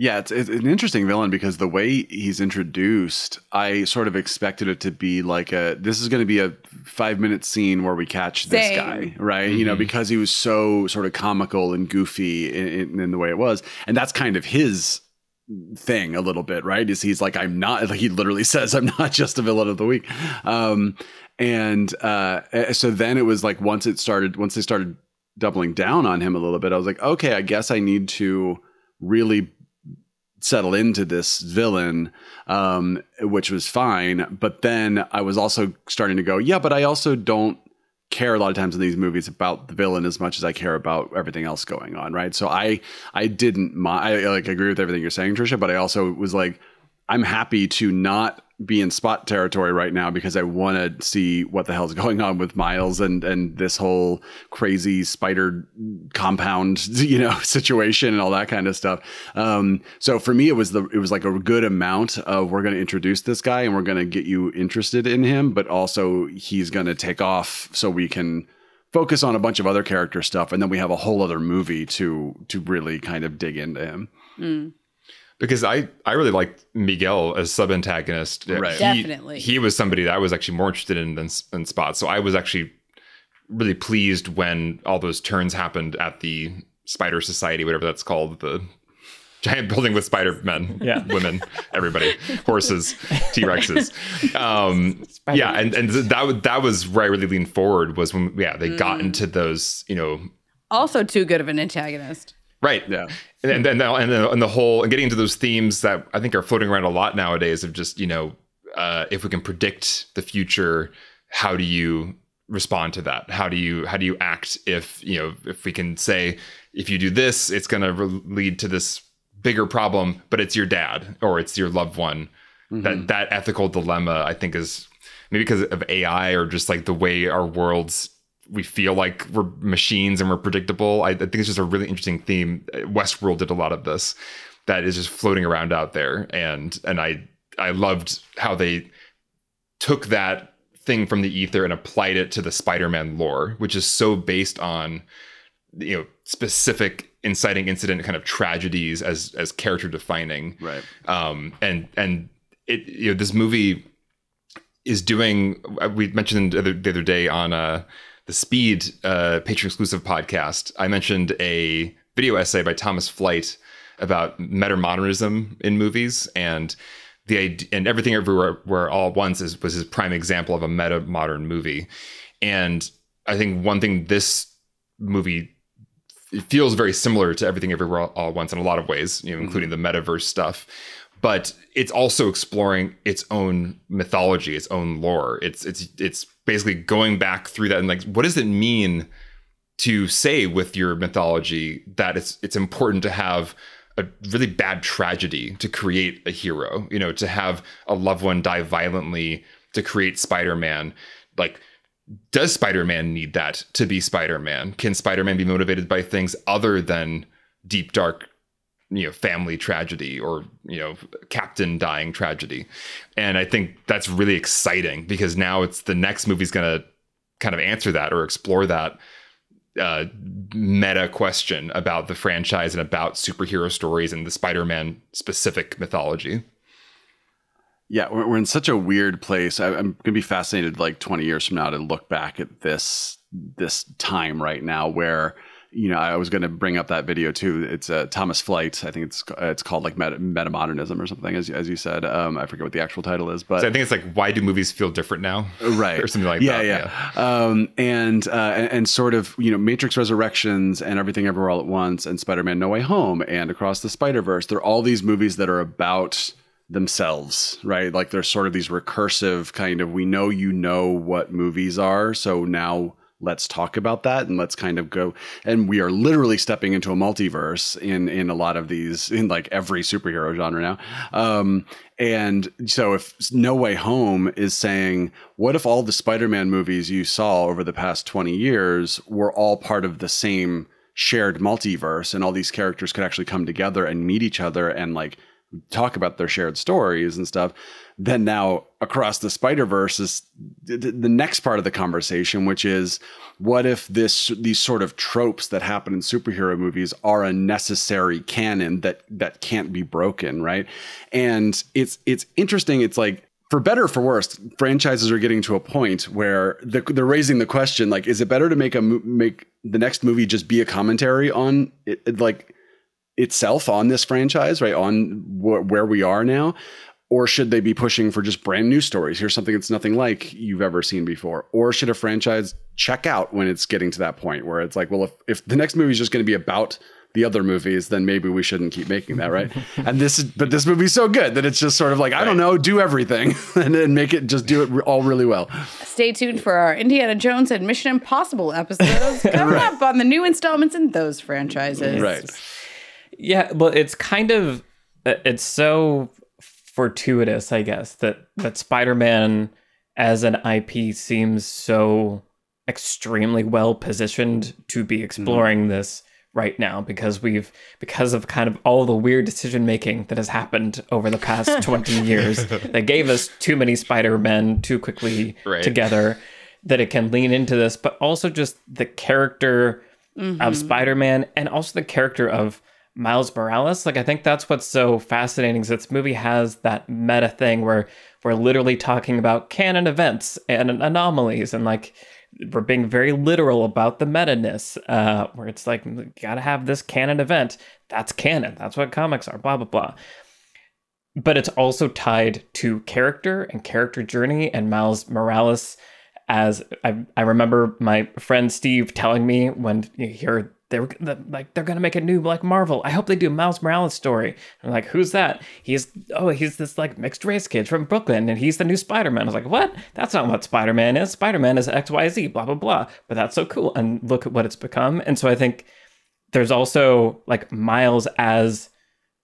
S3: Yeah, it's, it's an interesting villain because the way he's introduced, I sort of expected it to be like a this is going to be a five minute scene where we catch this
S2: Same.
S3: guy, right? You know, because he was so sort of comical and goofy in, in, in the way it was, and that's kind of his thing a little bit, right? Is he's like I'm not like he literally says I'm not just a villain of the week, um, and uh, so then it was like once it started, once they started doubling down on him a little bit, I was like, okay, I guess I need to really settle into this villain, um, which was fine. But then I was also starting to go, yeah, but I also don't care a lot of times in these movies about the villain as much as I care about everything else going on, right? So I I didn't mind. I like agree with everything you're saying, Tricia, but I also was like, I'm happy to not be in spot territory right now because I want to see what the hell's going on with Miles and and this whole crazy spider compound, you know, situation and all that kind of stuff. Um, so for me, it was the it was like a good amount of we're going to introduce this guy and we're going to get you interested in him, but also he's going to take off so we can focus on a bunch of other character stuff and then we have a whole other movie to to really kind of dig into him.
S4: Because I I really liked Miguel as sub antagonist.
S3: Right.
S4: He,
S2: Definitely.
S4: he was somebody that I was actually more interested in than than Spot. So I was actually really pleased when all those turns happened at the Spider Society, whatever that's called, the giant building with spider men,
S1: Yeah.
S4: women, everybody, horses, T Rexes. Um, yeah, and and that that was where I really leaned forward was when yeah they got into those you know
S2: Also too good of an antagonist.
S4: Right.
S3: Yeah.
S4: And then and, the, and the whole and getting into those themes that I think are floating around a lot nowadays of just you know uh, if we can predict the future, how do you respond to that? How do you how do you act if you know if we can say if you do this, it's going to lead to this bigger problem, but it's your dad or it's your loved one. That that ethical dilemma I think is maybe because of AI or just like the way our worlds we feel like we're machines and we're predictable. I, I think it's just a really interesting theme. Westworld did a lot of this that is just floating around out there, and and I I loved how they took that thing from the ether and applied it to the Spider-Man lore, which is so based on you know specific inciting incident kind of tragedies as as character defining
S3: Right.
S4: um and and it you know this movie is doing we mentioned the other, the other day on uh the speed uh Patreon exclusive podcast. I mentioned a video essay by thomas flight about metamodernism in movies and the idea and everything everywhere where all at once is was his prime example of a meta modern movie. And i think one thing this movie it feels very similar to everything everywhere all at once in a lot of ways you know including the metaverse stuff but it's also exploring its own mythology its own lore. It's it's it's basically going back through that and like what does it mean to say with your mythology that it's it's important to have a really bad tragedy to create a hero you know to have a loved one die violently to create spider-man? Like does spider-man need that to be spider-man? Can spider-man be motivated by things other than deep dark you know family tragedy or you know captain dying tragedy and i think that's really exciting because now it's the next movie's going to kind of answer that or explore that uh, meta question about the franchise and about superhero stories and the spider-man specific mythology
S3: Yeah, we're, we're in such a weird place. I, I'm gonna be fascinated, like 20 years from now, to look back at this this time right now, where you know, I was going to bring up that video too. It's uh, Thomas Flight. I think it's uh, it's called like meta, metamodernism or something, as as you said. Um, I forget what the actual title is, but
S4: So I think it's like, why do movies feel different now?
S3: right
S4: or something like
S3: yeah,
S4: that.
S3: Yeah, Um, and, uh, and and sort of you know Matrix Resurrections and Everything Everywhere All at Once and Spider-Man No Way Home and Across the Spider-Verse. They're all these movies that are about themselves, right? Like they're sort of these recursive kind of we know you know what movies are, so now let's talk about that and let's kind of go and we are literally stepping into a multiverse in in a lot of these in like every superhero genre now. Um and so if no way home is saying what if all the spider-man movies you saw over the past 20 years were all part of the same shared multiverse and all these characters could actually come together and meet each other and like talk about their shared stories and stuff then now across the spider verse is th- th- the next part of the conversation which is what if this these sort of tropes that happen in superhero movies are a necessary canon that that can't be broken right? And it's it's interesting it's like for better or for worse, franchises are getting to a point where they're, they're raising the question: like, is it better to make a make the next movie just be a commentary on it, like itself on this franchise, right? On wh- where we are now, or should they be pushing for just brand new stories? Here's something that's nothing like you've ever seen before, or should a franchise check out when it's getting to that point where it's like, well, if if the next movie is just going to be about the other movies, then maybe we shouldn't keep making that, right? and this is, but this movie's so good that it's just sort of like, I don't know, do everything and then make it, just do it all really well.
S2: Stay tuned for our Indiana Jones and Mission Impossible episodes coming up on the new installments in those franchises.
S3: Right.
S1: Yeah, well, it's kind of uh, it's so fortuitous, I guess, that that Spider-Man as an IP seems so extremely well positioned to be exploring this right now because we've because of kind of all the weird decision making that has happened over the past 20 years that gave us too many Spider-Men too quickly
S4: Right.
S1: together that it can lean into this but also just the character of Spider-Man and also the character of Miles Morales. Like I think that's what's so fascinating is this movie has that meta thing where we're literally talking about canon events and anomalies and like we're being very literal about the meta-ness, uh, where it's like gotta have this canon event. That's canon. That's what comics are, blah blah blah. But it's also tied to character and character journey and Miles Morales as I, I remember my friend Steve telling me when you hear they were the, like they're gonna make a new like Marvel. I hope they do Miles Morales story. I'm like, who's that? He's oh he's this like mixed race kid from Brooklyn and he's the new Spider Man. I was like, what? That's not what Spider Man is. Spider Man is X Y Z blah blah blah. But that's so cool and look at what it's become. And so I think there's also like Miles as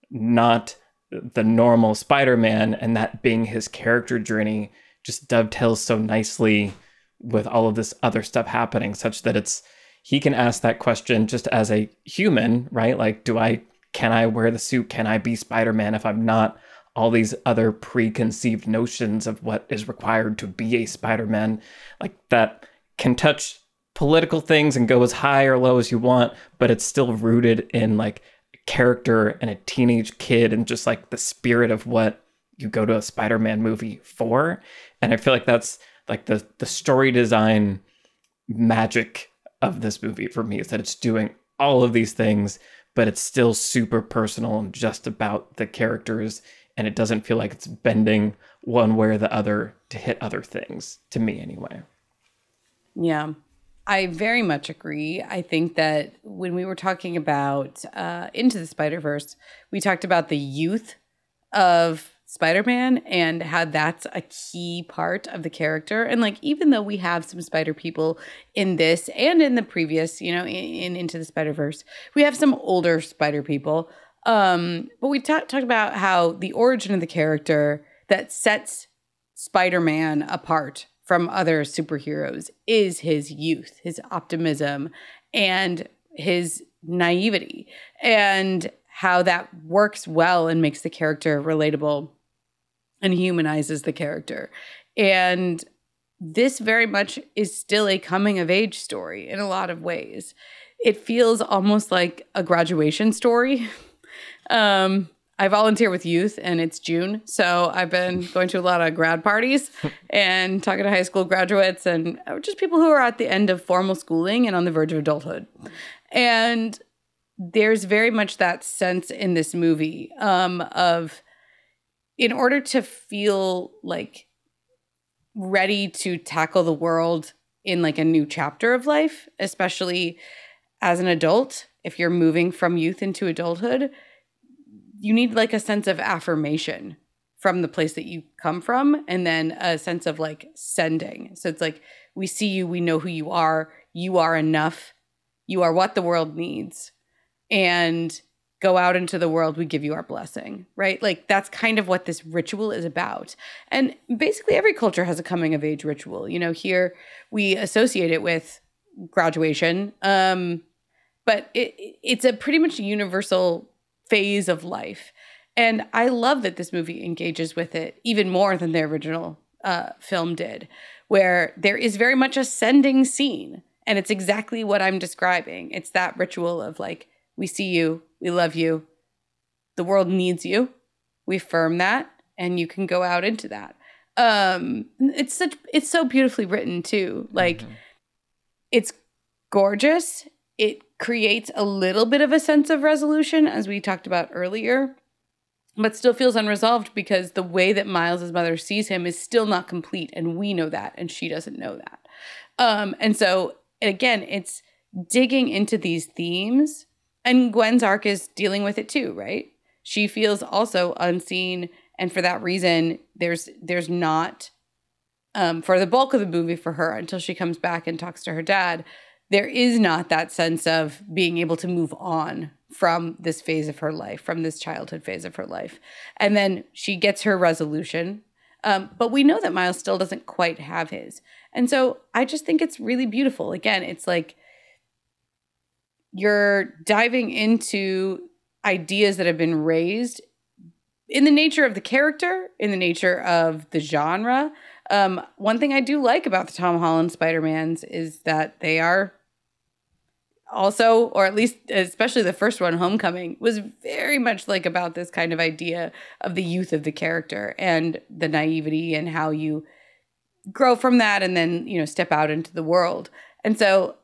S1: not the normal Spider-Man and that being his character journey just dovetails so nicely with all of this other stuff happening such that it's he can ask that question just as a human, right? Like do I can I wear the suit? Can I be Spider-Man if I'm not all these other preconceived notions of what is required to be a Spider-Man like that can touch political things and go as high or low as you want, but it's still rooted in like character and a teenage kid and just like the spirit of what you go to a Spider-Man movie for. And I feel like that's like the the story design magic of this movie for me is that it's doing all of these things, but it's still super personal and just about the characters and it doesn't feel like it's bending one way or the other to hit other things to me anyway.
S2: Yeah, I very much agree. I think that when we were talking about uh, Into the Spider Verse, we talked about the youth of Spider Man and how that's a key part of the character. And like, even though we have some Spider people in this and in the previous, you know, in, in Into the Spider Verse, we have some older Spider people. Um, but we ta- talked about how the origin of the character that sets Spider Man apart from other superheroes is his youth, his optimism, and his naivety, and how that works well and makes the character relatable and humanizes the character. And this very much is still a coming of age story in a lot of ways. It feels almost like a graduation story. Um, I volunteer with youth and it's June. So I've been going to a lot of grad parties and talking to high school graduates and just people who are at the end of formal schooling and on the verge of adulthood. And there's very much that sense in this movie um, of in order to feel like ready to tackle the world in like a new chapter of life, especially as an adult, if you're moving from youth into adulthood, you need like a sense of affirmation from the place that you come from and then a sense of like sending. So it's like we see you, we know who you are, you are enough, you are what the world needs. And go out into the world, we give you our blessing, right? Like that's kind of what this ritual is about. And basically every culture has a coming of age ritual. You know, here we associate it with graduation. Um but it it's a pretty much universal phase of life. And I love that this movie engages with it even more than the original uh, film did, where there is very much a sending scene. And it's exactly what I'm describing. It's that ritual of like, we see you, we love you, the world needs you. We affirm that, and you can go out into that. Um, it's such it's so beautifully written too. Like, mm-hmm. it's gorgeous. It creates a little bit of a sense of resolution, as we talked about earlier but still feels unresolved because the way that Miles's mother sees him is still not complete, and we know that, and she doesn't know that. Um, and so, again, it's digging into these themes, and Gwen's arc is dealing with it too, right? She feels also unseen, and for that reason, there's there's not um, for the bulk of the movie for her until she comes back and talks to her dad. There is not that sense of being able to move on from this phase of her life, from this childhood phase of her life. And then she gets her resolution. Um, but we know that Miles still doesn't quite have his. And so I just think it's really beautiful. Again, it's like you're diving into ideas that have been raised in the nature of the character, in the nature of the genre. Um, one thing I do like about the Tom Holland Spider-Mans is that they are also, or at least especially the first one, Homecoming, was very much like about this kind of idea of the youth of the character and the naivety and how you grow from that and then, you know, step out into the world. And so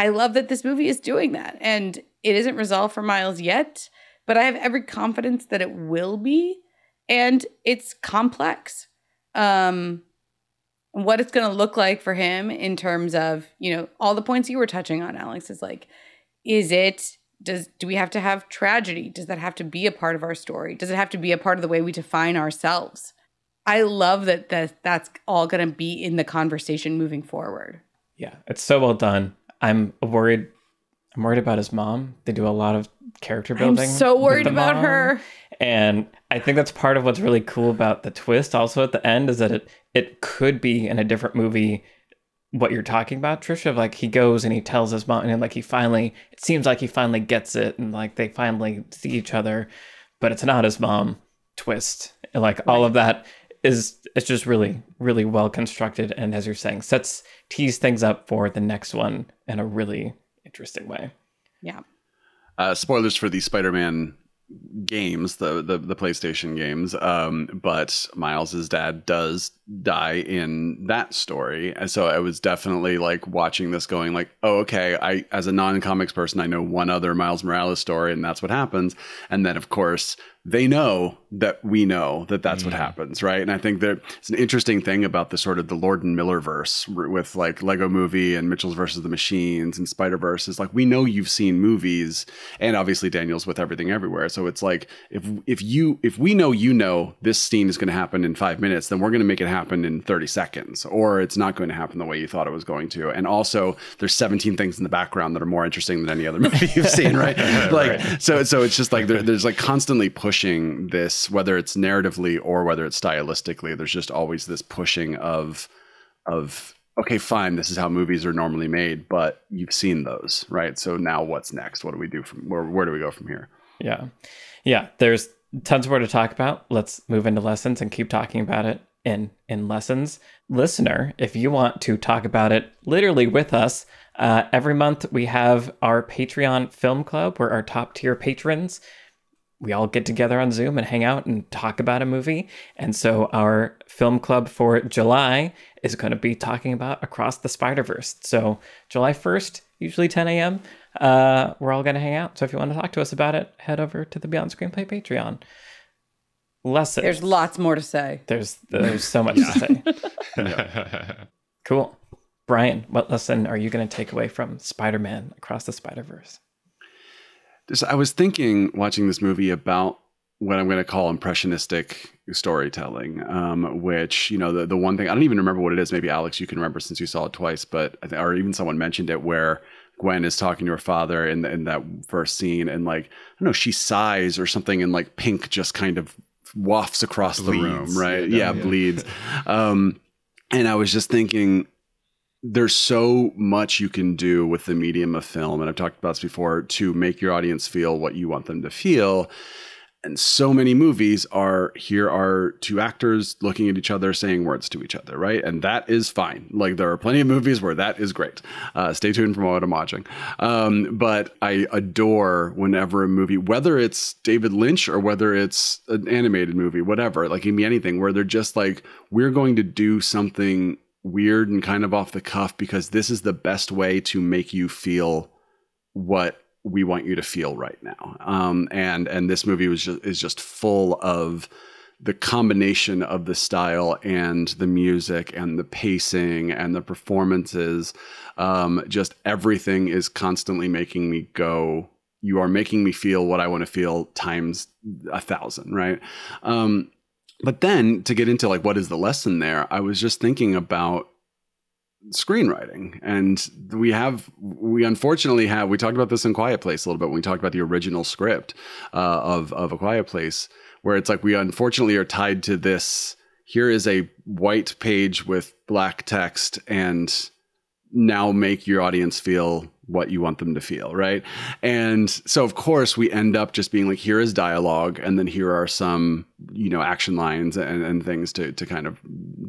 S2: I love that this movie is doing that. And it isn't resolved for Miles yet, but I have every confidence that it will be. And it's complex. Um, what it's going to look like for him in terms of you know all the points you were touching on alex is like is it does do we have to have tragedy does that have to be a part of our story does it have to be a part of the way we define ourselves i love that that that's all going to be in the conversation moving forward
S1: yeah it's so well done i'm worried i'm worried about his mom they do a lot of character building
S2: i'm so worried about
S1: mom.
S2: her
S1: and I think that's part of what's really cool about the twist also at the end is that it it could be in a different movie what you're talking about, Tricia, like he goes and he tells his mom and like he finally it seems like he finally gets it and like they finally see each other, but it's not his mom twist. And like right. all of that is it's just really, really well constructed and as you're saying, sets tease things up for the next one in a really interesting way.
S2: Yeah.
S3: Uh, spoilers for the Spider-Man games, the the, the PlayStation games. Um, but Miles's dad does die in that story, and so I was definitely like watching this, going like, "Oh, okay." I, as a non comics person, I know one other Miles Morales story, and that's what happens. And then, of course, they know that we know that that's mm. what happens, right? And I think that it's an interesting thing about the sort of the Lord and Miller verse with like Lego Movie and Mitchells versus the Machines and Spider Verse is like we know you've seen movies, and obviously Daniels with Everything Everywhere. So it's like if if you if we know you know this scene is going to happen in five minutes, then we're going to make it happen in thirty seconds, or it's not going to happen the way you thought it was going to. And also, there's 17 things in the background that are more interesting than any other movie you've seen, right? Like right. so so it's just like there, there's like constantly push pushing this, whether it's narratively or whether it's stylistically. There's just always this pushing of of okay, fine, this is how movies are normally made, but you've seen those, right? So now what's next? What do we do from where where do we go from here?
S1: Yeah. Yeah, there's tons more to talk about. Let's move into lessons and keep talking about it in in lessons. Listener, if you want to talk about it literally with us, uh, every month we have our Patreon film club where our top tier patrons we all get together on Zoom and hang out and talk about a movie. And so our film club for July is going to be talking about Across the Spider Verse. So July 1st, usually 10 a.m. Uh, we're all going to hang out. So if you want to talk to us about it, head over to the Beyond Screenplay Patreon. Lesson.
S2: There's lots more to say.
S1: There's there's so much to say. Cool. Brian, what lesson are you going to take away from Spider-Man Across the Spider-Verse?
S3: I was thinking watching this movie about what I'm going to call impressionistic storytelling, um, which you know the the one thing I don't even remember what it is. Maybe Alex, you can remember since you saw it twice, but or even someone mentioned it where Gwen is talking to her father in in that first scene, and like I don't know, she sighs or something, and like pink just kind of wafts across bleeds. the room, right? Yeah, yeah, yeah. bleeds. Um, and I was just thinking there's so much you can do with the medium of film and i've talked about this before to make your audience feel what you want them to feel. And so many movies are here are two actors looking at each other saying words to each other right? And that is fine. Like there are plenty of movies where that is great. Uh, stay tuned for what i'm watching um, but i adore whenever a movie whether it's david lynch or whether it's an animated movie whatever like it can be anything where they're just like we're going to do something weird and kind of off the cuff because this is the best way to make you feel what we want you to feel right now. Um, and and this movie was just is just full of the combination of the style and the music and the pacing and the performances. Um, just everything is constantly making me go. You are making me feel what I want to feel times a thousand, right? Um, but then to get into like what is the lesson there, I was just thinking about screenwriting. And we have we unfortunately have we talked about this in quiet place a little bit when we talked about the original script uh, of of a quiet place where it's like we unfortunately are tied to this here is a white page with black text and now make your audience feel what you want them to feel, right? And so of course we end up just being like, here is dialogue, and then here are some, you know, action lines and, and things to to kind of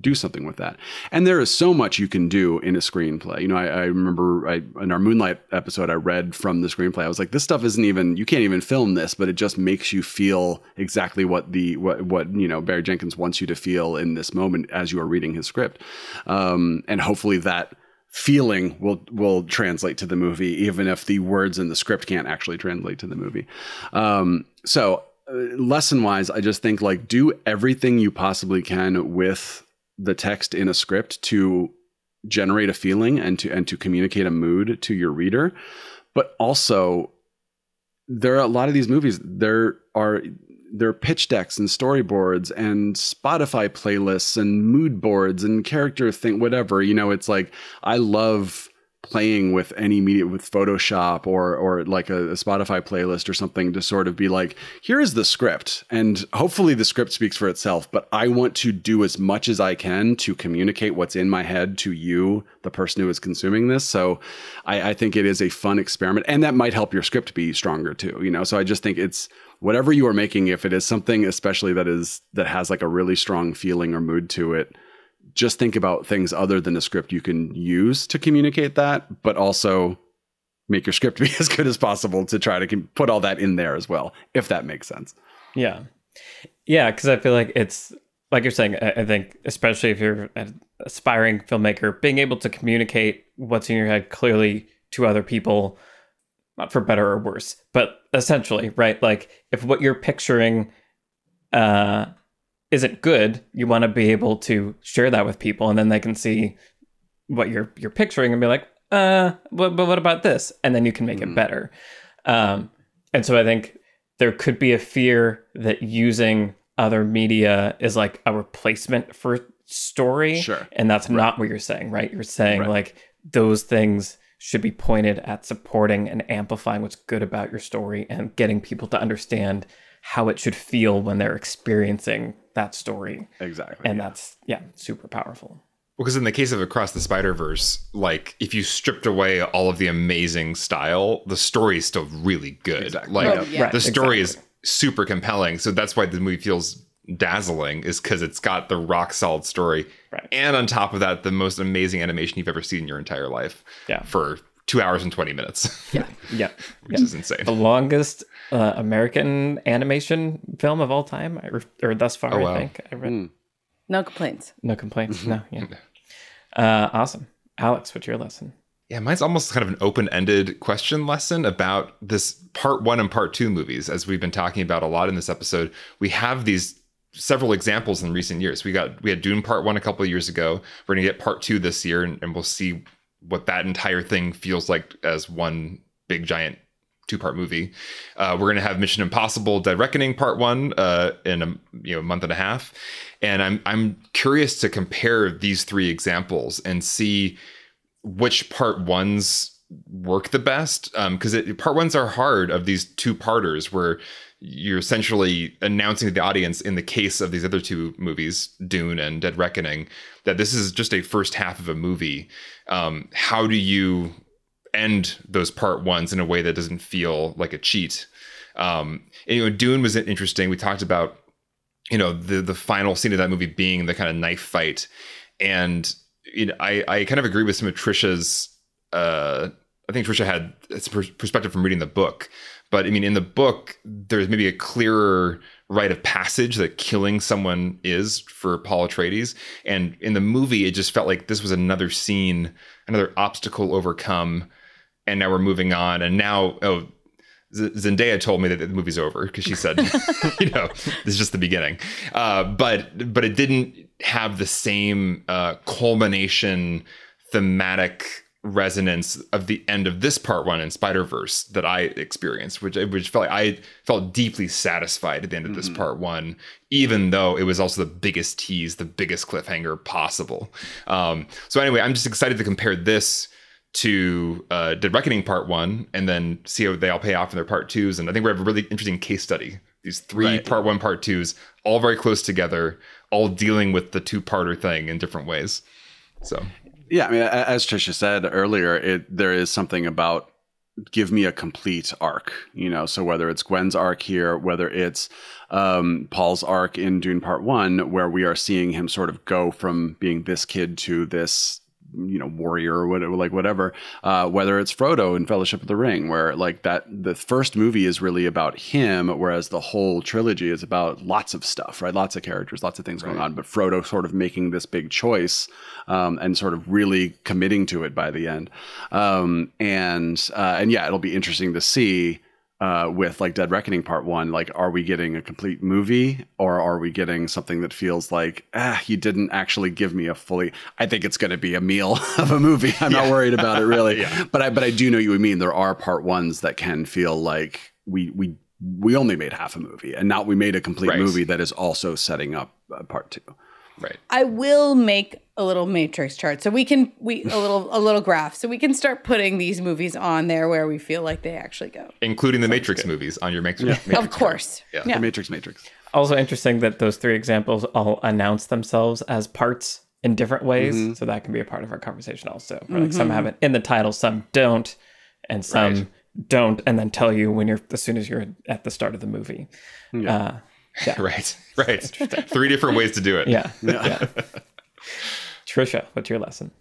S3: do something with that. And there is so much you can do in a screenplay. You know, I, I remember I, in our Moonlight episode, I read from the screenplay. I was like, this stuff isn't even you can't even film this, but it just makes you feel exactly what the what what you know Barry Jenkins wants you to feel in this moment as you are reading his script. Um, and hopefully that feeling will will translate to the movie, even if the words in the script can't actually translate to the movie. Um, so, uh, lesson wise, I just think like do everything you possibly can with the text in a script to generate a feeling and to and to communicate a mood to your reader, but also there are a lot of these movies there are there are pitch decks and storyboards and Spotify playlists and mood boards and character thing, whatever. You know, it's like I love playing with any media with Photoshop or or like a, a, Spotify playlist or something to sort of be like, here is the script, and hopefully the script speaks for itself. But I want to do as much as I can to communicate what's in my head to you, the person who is consuming this. So I, I think it is a fun experiment, and that might help your script be stronger too. You know, so I just think it's whatever you are making, if it is something especially that is that has like a really strong feeling or mood to it, just think about things other than the script you can use to communicate that, but also make your script be as good as possible to try to put all that in there as well, if that makes sense.
S1: Yeah. Yeah, because I feel like it's like you're saying, I think, especially if you're an aspiring filmmaker, being able to communicate what's in your head clearly to other people not for better or worse, but essentially, right? Like if what you're picturing uh, isn't good, you want to be able to share that with people, and then they can see what you're you're picturing and be like, uh, but, but what about this? And then you can make mm. it better. Um, and so I think there could be a fear that using other media is like a replacement for story.
S3: Sure.
S1: And that's right. not what you're saying, right? You're saying right. like those things should be pointed at supporting and amplifying what's good about your story and getting people to understand how it should feel when they're experiencing that story.
S3: Exactly.
S1: And yeah. that's yeah, super powerful.
S4: Because in the case of Across the Spider Verse, like if you stripped away all of the amazing style, the story is still really good. Exactly. Like oh, yeah. the story exactly. is super compelling. So that's why the movie feels dazzling, is because it's got the rock solid story Right. And on top of that, the most amazing animation you've ever seen in your entire life.
S1: Yeah.
S4: For two hours and 20 minutes.
S1: Yeah. Yeah.
S4: Which
S1: yeah.
S4: is insane.
S1: The longest uh, American animation film of all time, or thus far, oh, wow. I think. I read. Mm.
S2: No complaints.
S1: No complaints. no. Yeah. Uh, awesome. Alex, what's your lesson?
S4: Yeah, mine's almost kind of an open-ended question lesson about this part one and part two movies. As we've been talking about a lot in this episode, we have these several examples in recent years. We got we had Dune Part One a couple of years ago. We're gonna get Part Two this year, and, and we'll see what that entire thing feels like as one big giant two part movie. Uh, we're gonna have Mission Impossible: Dead Reckoning Part One uh, in a you know month and a half, and I'm I'm curious to compare these three examples and see which part ones work the best because um, part ones are hard of these two parters where you're essentially announcing to the audience in the case of these other two movies dune and dead reckoning that this is just a first half of a movie. Um, how do you end those part ones in a way that doesn't feel like a cheat? Um, you know dune was interesting. We talked about you know the the final scene of that movie being the kind of knife fight. And you know i i kind of agree with some of tricia's uh i think tricia had its perspective from reading the book but I mean, in the book, there's maybe a clearer rite of passage that killing someone is for Paul Atreides, and in the movie, it just felt like this was another scene, another obstacle overcome, and now we're moving on. And now, oh, Zendaya told me that the movie's over because she said, you know, this is just the beginning. Uh, but but it didn't have the same uh, culmination thematic resonance of the end of this part one in Spider Verse that I experienced, which which felt like I felt deeply satisfied at the end of this mm-hmm. part one, even though it was also the biggest tease, the biggest cliffhanger possible. Um, so anyway, I'm just excited to compare this to uh, Dead Reckoning Part One, and then see how they all pay off in their Part Twos. And I think we have a really interesting case study. These three right. Part One, Part Twos, all very close together, all dealing with the two-parter thing in different ways. So
S3: yeah, I mean, as Tricia said earlier, it there is something about give me a complete arc, you know. So whether it's Gwen's arc here, whether it's um, Paul's arc in Dune Part One, where we are seeing him sort of go from being this kid to this you know warrior or whatever like whatever uh, whether it's frodo in fellowship of the ring where like that the first movie is really about him whereas the whole trilogy is about lots of stuff right lots of characters lots of things right. going on but frodo sort of making this big choice um, and sort of really committing to it by the end um, and uh, and yeah it'll be interesting to see uh, with like Dead Reckoning Part One, like, are we getting a complete movie or are we getting something that feels like, ah, you didn't actually give me a fully? I think it's going to be a meal of a movie. I'm yeah. not worried about it really, yeah. but I but I do know you mean. There are part ones that can feel like we we we only made half a movie and not we made a complete right. movie that is also setting up uh, part two.
S4: Right.
S2: I will make a little matrix chart so we can we a little a little graph so we can start putting these movies on there where we feel like they actually go
S4: including the Sounds matrix good. movies on your matrix, yeah. matrix
S2: of course
S3: yeah. yeah. the matrix matrix
S1: also interesting that those three examples all announce themselves as parts in different ways mm-hmm. so that can be a part of our conversation also mm-hmm. like some have it in the title some don't and some right. don't and then tell you when you're as soon as you're at the start of the movie yeah. Uh,
S4: yeah. right right three different ways to do it
S1: yeah, yeah. Tricia, what's your lesson?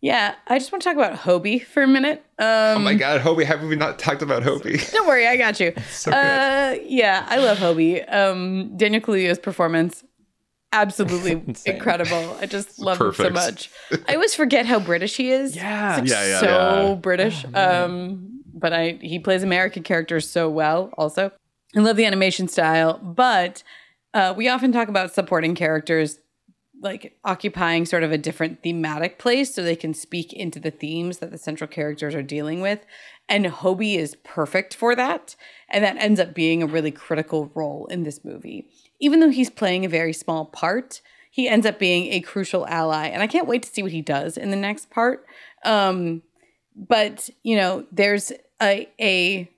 S2: Yeah, I just want to talk about Hobie for a minute. Um,
S4: oh my God, Hobie! Have we not talked about Hobie?
S2: Don't worry, I got you. so uh, yeah, I love Hobie. Um, Daniel Kaluuya's performance, absolutely incredible. I just love Perfect. him so much. I always forget how British he is.
S1: Yeah,
S2: like
S1: yeah, yeah,
S2: so yeah. British. Oh, um, but I he plays American characters so well. Also, I love the animation style, but. Uh, we often talk about supporting characters like occupying sort of a different thematic place so they can speak into the themes that the central characters are dealing with. And Hobie is perfect for that. And that ends up being a really critical role in this movie. Even though he's playing a very small part, he ends up being a crucial ally. And I can't wait to see what he does in the next part. Um, but, you know, there's a, a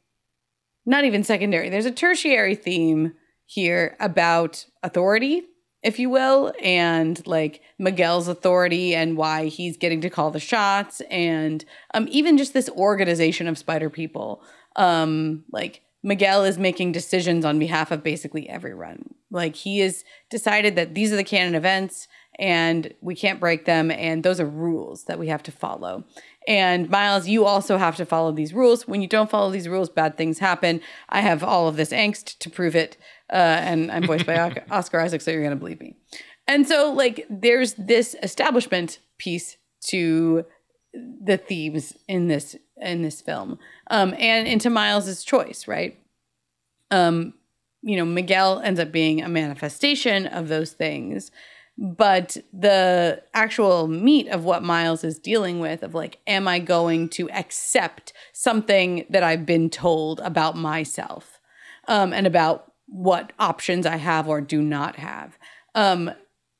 S2: not even secondary, there's a tertiary theme here about authority if you will, and like Miguel's authority and why he's getting to call the shots, and um, even just this organization of spider people. Um, like Miguel is making decisions on behalf of basically everyone. Like he has decided that these are the canon events and we can't break them, and those are rules that we have to follow. And Miles, you also have to follow these rules. When you don't follow these rules, bad things happen. I have all of this angst to prove it uh, and I'm voiced by Oscar Isaac, so you're going to believe me. And so like there's this establishment piece to the themes in this in this film. Um and into Miles's choice, right? Um you know, Miguel ends up being a manifestation of those things. But the actual meat of what Miles is dealing with, of like, am I going to accept something that I've been told about myself um, and about what options I have or do not have? Um,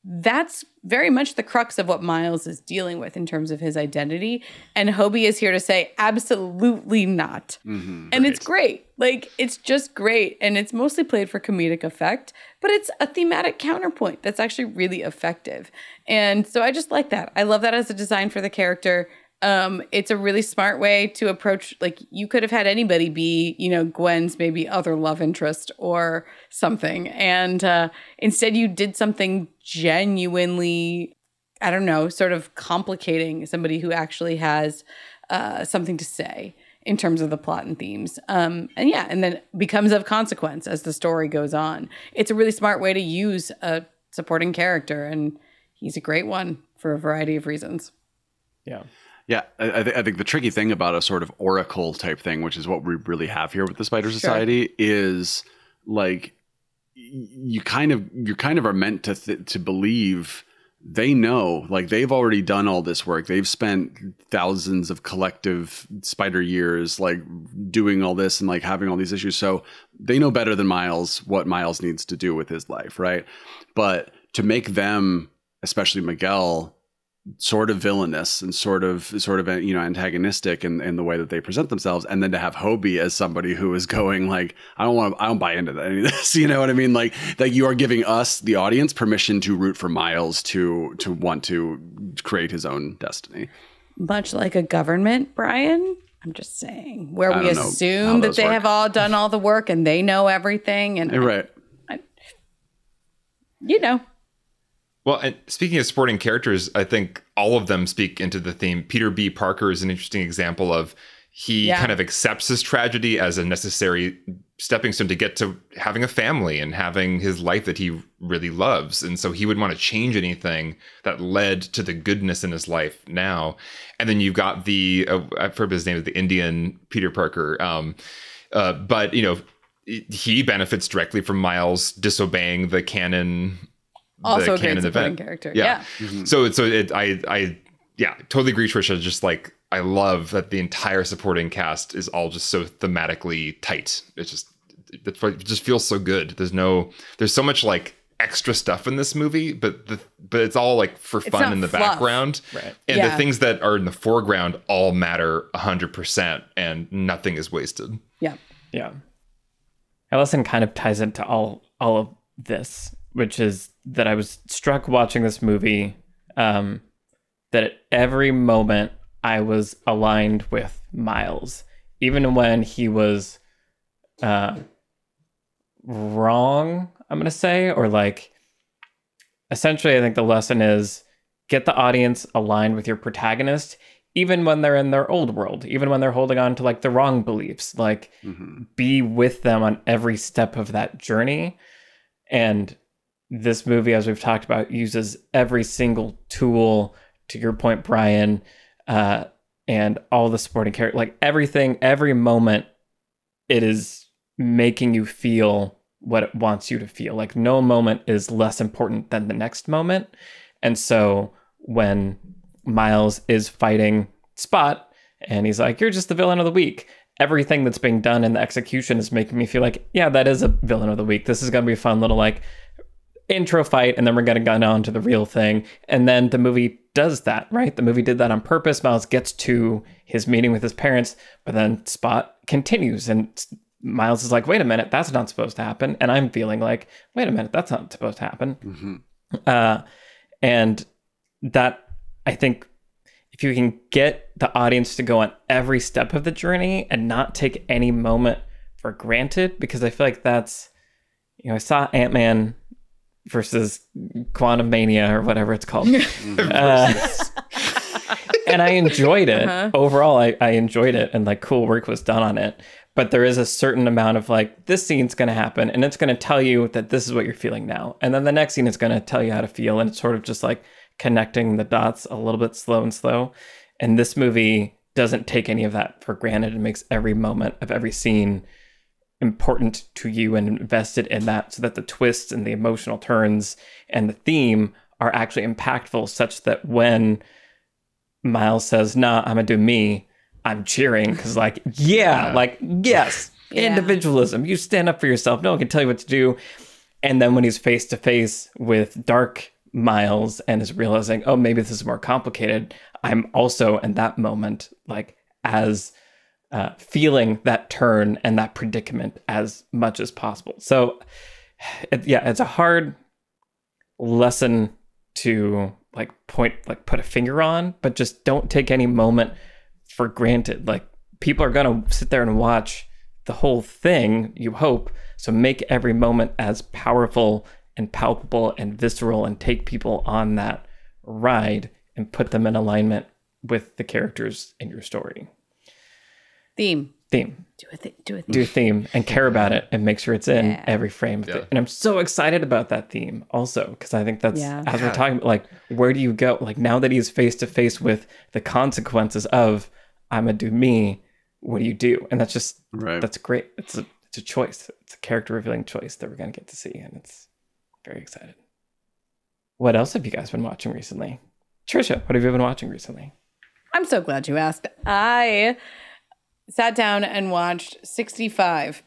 S2: that's very much the crux of what Miles is dealing with in terms of his identity. And Hobie is here to say, absolutely not.
S3: Mm-hmm.
S2: and it's great. Like, it's just great. And it's mostly played for comedic effect, but it's a thematic counterpoint that's actually really effective. And so I just like that. I love that as a design for the character. Um, it's a really smart way to approach like you could have had anybody be, you know, Gwen's maybe other love interest or something. And uh, instead you did something genuinely, I don't know, sort of complicating somebody who actually has uh, something to say in terms of the plot and themes. Um, and yeah, and then becomes of consequence as the story goes on. It's a really smart way to use a supporting character, and he's a great one for a variety of reasons.
S1: Yeah.
S3: Yeah, I, th- I think the tricky thing about a sort of oracle type thing, which is what we really have here with the Spider Society, is like you kind of you kind of are meant to th- to believe they know like they've already done all this work. They've spent thousands of collective spider years like doing all this and like having all these issues. So they know better than miles what miles needs to do with his life right? But to make them especially miguel sort of villainous and sort of sort of uh, you know antagonistic in, in the way that they present themselves and then to have Hobie as somebody who is going like I don't want to I don't buy into that, any of this you know what I mean like like you are giving us the audience permission to root for Miles to to want to create his own destiny
S2: Much like a government, Brian. I'm just saying, where we
S3: don't know how
S2: assume that they
S3: work.
S2: have all done all the work and they know everything, and
S3: right
S2: you know,
S4: Well, and speaking of supporting characters, I think all of them speak into the theme. Peter B. Parker is an interesting example of he
S2: Yeah.
S4: kind of accepts his tragedy as a necessary stepping stone to get to having a family and having his life that he really loves. And so he would want to change anything that led to the goodness in his life now. And then you've got the, uh, I forget his name, the Indian Peter Parker. Um, uh, but, you know, he benefits directly from Miles disobeying the canon
S2: also
S4: the
S2: a great
S4: canon
S2: supporting
S4: event.
S2: character.
S4: Yeah.
S2: Yeah. Mm-hmm.
S4: So so it I I yeah, totally agree, Tricia. Just like I love that the entire supporting cast is all just so thematically tight. It's just it just feels so good. There's no there's so much like extra stuff in this movie, but the but it's all like for fun in the
S2: fluff.
S4: background.
S1: Right.
S4: And
S2: Yeah.
S4: the things that are in the foreground all matter hundred percent and nothing is wasted.
S2: yeah.
S1: Yeah. Ellison kind of ties into all all of this, which is that I was struck watching this movie um, that at every moment I was aligned with Miles, even when he was uh, wrong. I'm gonna say, or like, essentially, I think the lesson is get the audience aligned with your protagonist, even when they're in their old world, even when they're holding on to like the wrong beliefs. Like, be with them on every step of that journey. And this movie, as we've talked about, uses every single tool. To your point, Brian, uh, and all the supporting character, like everything, every moment, it is making you feel what it wants you to feel. Like no moment is less important than the next moment. And so when Miles is fighting Spot and he's like, You're just the villain of the week. Everything that's being done in the execution is making me feel like, yeah, that is a villain of the week. This is gonna be a fun little like intro fight, and then we're gonna get on to the real thing. And then the movie does that, right? The movie did that on purpose. Miles gets to his meeting with his parents, but then Spot continues and Miles is like, wait a minute, that's not supposed to happen. And I'm feeling like, wait a minute, that's not supposed to happen. Uh, and that, I think, if you can get the audience to go on every step of the journey and not take any moment for granted, because I feel like that's, you know, I saw Ant Man versus Quantumania or whatever it's called. Uh, and I enjoyed it.
S2: Uh-huh.
S1: Overall, I, I enjoyed it and like cool work was done on it. but there is a certain amount of like this scene's going to happen and it's going to tell you that this is what you're feeling now and then the next scene is going to tell you how to feel and it's sort of just like connecting the dots a little bit slow and slow and this movie doesn't take any of that for granted and makes every moment of every scene important to you and invested in that so that the twists and the emotional turns and the theme are actually impactful such that when miles says nah i'm gonna do me i'm cheering because like yeah, like yes
S2: Yeah.
S1: individualism. You stand up for yourself. No one can tell you what to do. And then when he's face to face with dark miles and is realizing oh maybe this is more complicated i'm also in that moment like as uh, feeling that turn and that predicament as much as possible. So it, yeah it's a hard lesson to like point like put a finger on but just don't take any moment for granted. Like people are going to sit there and watch the whole thing you hope so make every moment as powerful and palpable and visceral and take people on that ride and put them in alignment with the characters in your story
S2: Theme.
S1: theme
S2: Do a th- do a
S1: do a theme and care about it and make sure it's in
S2: Yeah.
S1: every frame of
S4: Yeah.
S1: it. And I'm so excited about that theme also because I think that's
S2: Yeah.
S1: as we're talking about like where do you go? Like now that he's face to face with the consequences of I'm gonna do me, what do you do? And that's just
S3: Right.
S1: that's great. It's a it's a choice. It's a character revealing choice that we're gonna get to see, and it's very excited. What else have you guys been watching recently? Tricia, what have you been watching recently?
S2: I'm so glad you asked. I sat down and watched 65,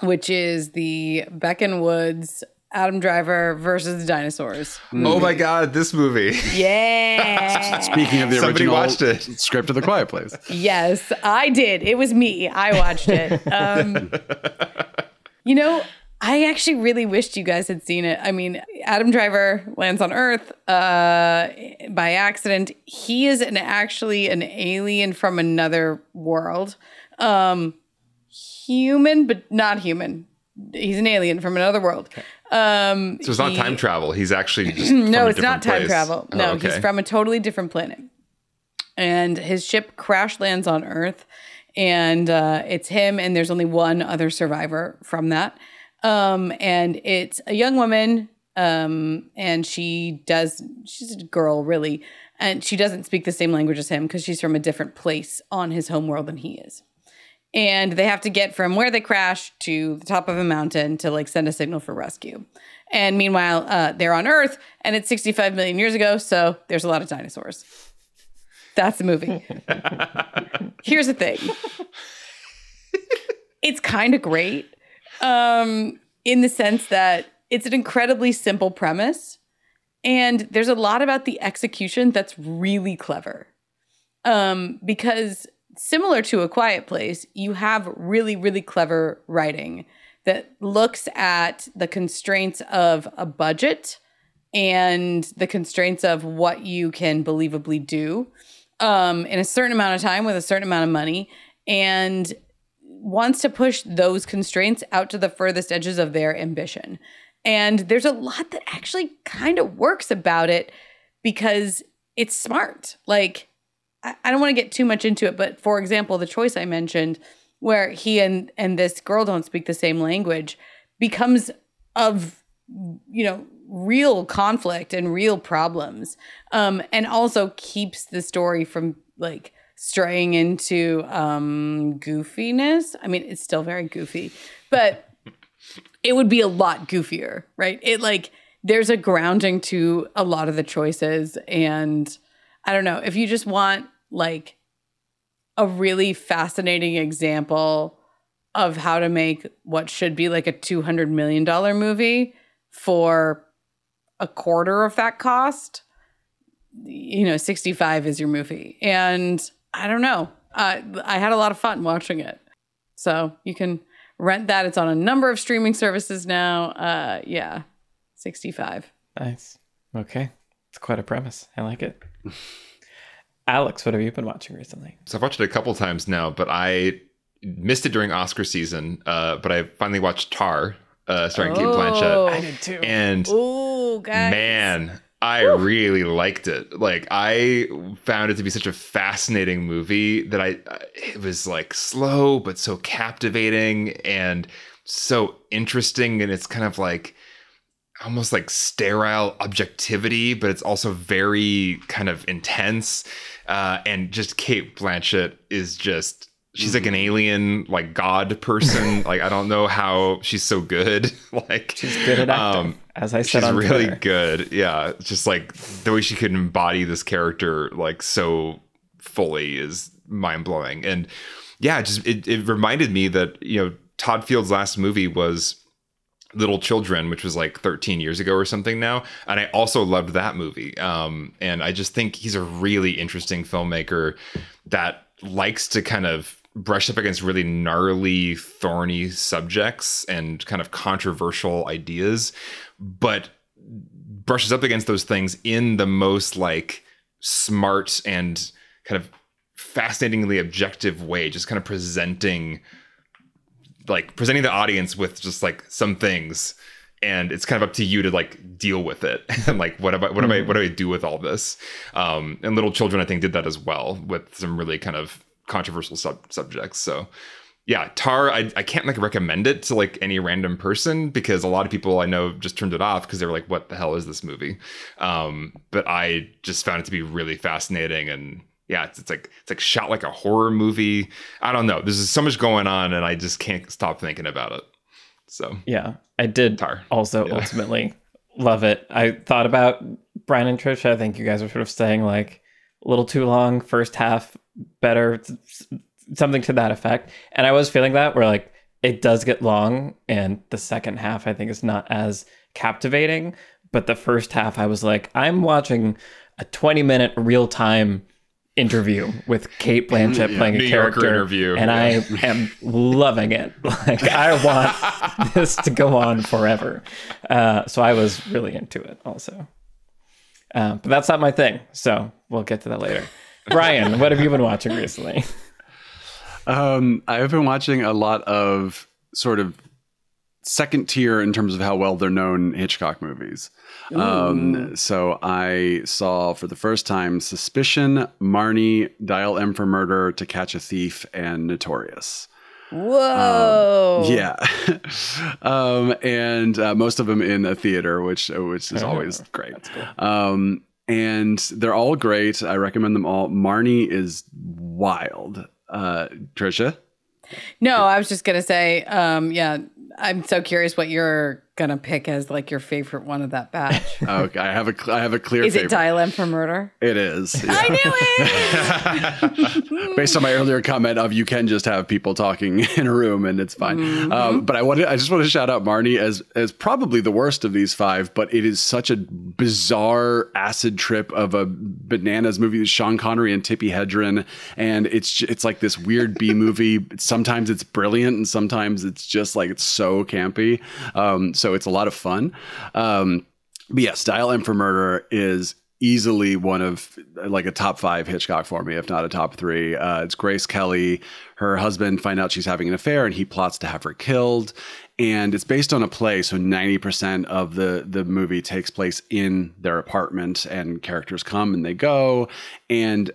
S2: which is the Beck and Woods Adam Driver versus the dinosaurs.
S4: Oh my god, this movie.
S2: Yeah.
S3: Speaking of the
S4: Somebody
S3: original
S4: watched it.
S3: script of The Quiet Place.
S2: yes, I did. It was me. I watched it. Um, you know, I actually really wished you guys had seen it. I mean, Adam Driver lands on Earth uh, by accident. He is an actually an alien from another world. Um, human, but not human. He's an alien from another world. Um,
S4: So it's not
S2: he-
S4: time travel. He's actually just
S2: no, it's not time
S4: place.
S2: travel.
S4: Oh,
S2: No,
S4: okay.
S2: he's from a totally different planet. And his ship crash lands on Earth, and uh, it's him, and there's only one other survivor from that. Um, and it's a young woman, um, and she does, she's a girl, really, and she doesn't speak the same language as him because she's from a different place on his homeworld than he is and they have to get from where they crashed to the top of a mountain to like send a signal for rescue. And meanwhile, uh, they're on Earth, and it's 65 million years ago, so there's a lot of dinosaurs. That's the movie. Here's the thing. It's kind of great um, in the sense that it's an incredibly simple premise, and there's a lot about the execution that's really clever. Um, because similar to A Quiet Place, you have really, really clever writing that looks at the constraints of a budget and the constraints of what you can believably do um, in a certain amount of time with a certain amount of money and wants to push those constraints out to the furthest edges of their ambition. And there's a lot that actually kind of works about it because it's smart. Like, I I don't want to get too much into it, but for example, the choice I mentioned, where he and and this girl don't speak the same language, becomes of you know real conflict and real problems, um, and also keeps the story from like straying into um, goofiness. I mean, it's still very goofy, but it would be a lot goofier, right? It like there's a grounding to a lot of the choices and I don't know, if you just want like a really fascinating example of how to make what should be like a 200 million dollar movie for a quarter of that cost, you know, 65 is your movie. And I don't know. Uh, I had a lot of fun watching it. So you can rent that. It's on a number of streaming services now. Uh, yeah, 65.
S1: Nice. Okay. It's quite a premise. I like it. Alex, what have you been watching recently?
S4: So I've watched it a couple times now, but I missed it during Oscar season. Uh, but I finally watched Tar, uh, starring Cate
S2: Oh.
S4: Blanchett,
S1: I did too.
S4: and
S2: Ooh, guys.
S4: man, I really liked it. Like I found it to be such a fascinating movie that I it was like slow but so captivating and so interesting and it's kind of like almost like sterile objectivity, but it's also very kind of intense. Uh, and just Cate Blanchett is just she's like an
S1: Mm-hmm.
S4: alien like god person. Like i don't know how she's so good. Like
S1: She's good at acting,
S4: um,
S1: as I said
S4: she's really
S1: Twitter.
S4: good. Yeah just like the way she could embody this character like so fully is mind-blowing. And yeah just it, it reminded me that you know todd field's last movie was little children which was like 13 years ago or something now and i also loved that movie. Um and i just think he's a really interesting filmmaker that likes to kind of brush up against really gnarly thorny subjects and kind of controversial ideas but brushes up against those things in the most like smart and kind of fascinatingly objective way just kind of presenting like presenting the audience with just like some things. And it's kind of up to you to like deal with it. And like what am I, what am I what do I do with all this? Um and little children I think did that as well with some really kind of controversial sub- subjects so yeah tar I, I can't like recommend it to like any random person because a lot of people i know just turned it off because they were like what the hell is this movie um but i just found it to be really fascinating and yeah it's, it's like it's like shot like a horror movie i don't know there's just so much going on and i just can't stop thinking about it so
S1: Yeah, I did
S4: Tar.
S1: also
S4: Yeah.
S1: ultimately love it. I thought about Brian and Tricia. I think you guys were sort of saying like a little too long, first half better, something to that effect. And I was feeling that where like it does get long, and the second half I think is not as captivating. But the first half, I was like, I'm watching a 20 minute real time interview with Cate Blanchett
S3: Yeah.
S1: playing a
S4: New Yorker
S1: character,
S4: interview,
S1: and
S4: yeah.
S1: I am loving it. Like I want this to go on forever. Uh, so I was really into it also. Uh, but that's not my thing. So we'll get to that later. Brian, what have you been watching recently?
S3: Um, I've been watching a lot of sort of second tier in terms of how well they're known Hitchcock movies. Um, so I saw for the first time Suspicion, Marnie, Dial M for Murder, To Catch a Thief, and Notorious.
S2: Whoa.
S3: Yeah, um, and uh, most of them in a theater, which which is always great. Um, and they're all great. I recommend them all. Marnie is wild. Uh, Tricia,
S2: No, I was just gonna say, um, yeah, I'm so curious what you're gonna pick as like your favorite one of that batch.
S3: okay, I have a I have a clear
S2: Is it. Dial M for Murder?
S3: It is. yeah.
S2: I knew it.
S3: based on my earlier comment of you can just have people talking in a room and it's fine.
S2: Mm-hmm.
S3: Um, but I wanted, I just want to shout out Marnie as as probably the worst of these five, but it is such a bizarre acid trip of a bananas movie with Sean Connery and Tippi Hedren, and it's it's like this weird B movie. Sometimes it's brilliant, and sometimes it's just like it's so campy. Um, so it's a lot of fun. Um, but yeah, Dial M for Murder is easily one of like a top five Hitchcock for me, if not a top three. Uh, it's Grace Kelly. Her husband find out she's having an affair, and he plots to have her killed. And it's based on a play, so ninety percent of the the movie takes place in their apartment, and characters come and they go, and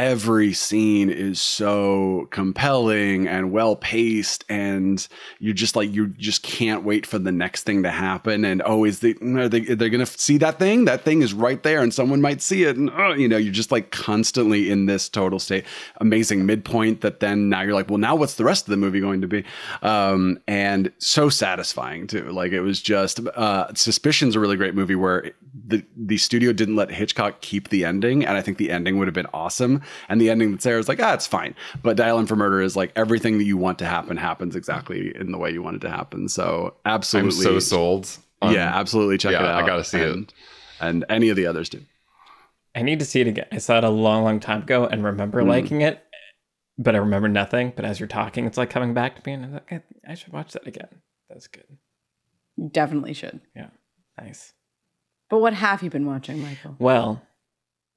S3: every scene is so compelling and well paced and you just like you just can't wait for the next thing to happen. And oh is they are they they're gonna see that thing? That thing is right there and someone might see it. And oh, you know you're just like constantly in this total state amazing midpoint that then now you're like well now what's the rest of the movie going to be? Um and so satisfying too. Like it was just uh suspicion's a really great movie where the the studio didn't let hitchcock keep the ending. And i think the ending would have been awesome and the ending that's there is like ah it's fine but dial M for murder is like everything that you want to happen happens exactly in the way you want it to happen so absolutely,
S4: i'm
S3: absolutely
S4: so sold on-
S3: yeah absolutely check
S4: yeah,
S3: it out
S4: I gotta see it.
S3: and, and any of the others do
S1: I need to see it again. I saw it a long, long time ago and remember liking it, but I remember nothing. But as you're talking, it's like coming back to me, and I'm like, I, I should watch that again. That's good.
S2: Definitely should.
S1: Yeah, nice.
S2: But what have you been watching, Michael?
S1: Well,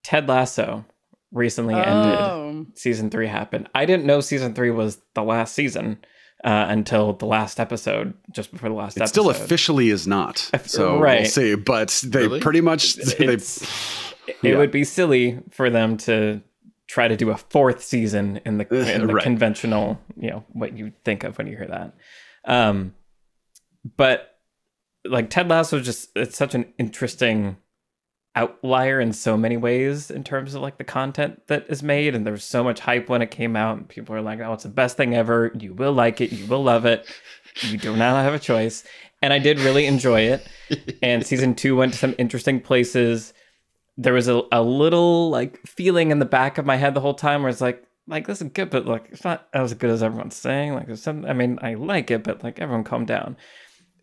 S1: Ted Lasso recently ended.
S2: Oh.
S1: Season three happened. I didn't know season three was the last season uh, until the last episode, just before the last
S3: It
S1: episode.
S3: still officially is not. So
S1: right.
S3: we'll see. But they
S4: Really?
S3: pretty much they,
S1: It's- it would be silly for them to try to do a fourth season in the, in the
S3: Right.
S1: conventional, you know, what you think of when you hear that. Um, but like Ted Lasso, is just it's such an interesting outlier in so many ways in terms of like the content that is made, and there was so much hype when it came out. And people are like, "Oh, it's the best thing ever! You will like it. You will love it. You do not have a choice." And I did really enjoy it. and season two went to some interesting places there was a, a little like feeling in the back of my head the whole time where it's like like this is good but like it's not as good as everyone's saying like there's some i mean i like it but like everyone calm down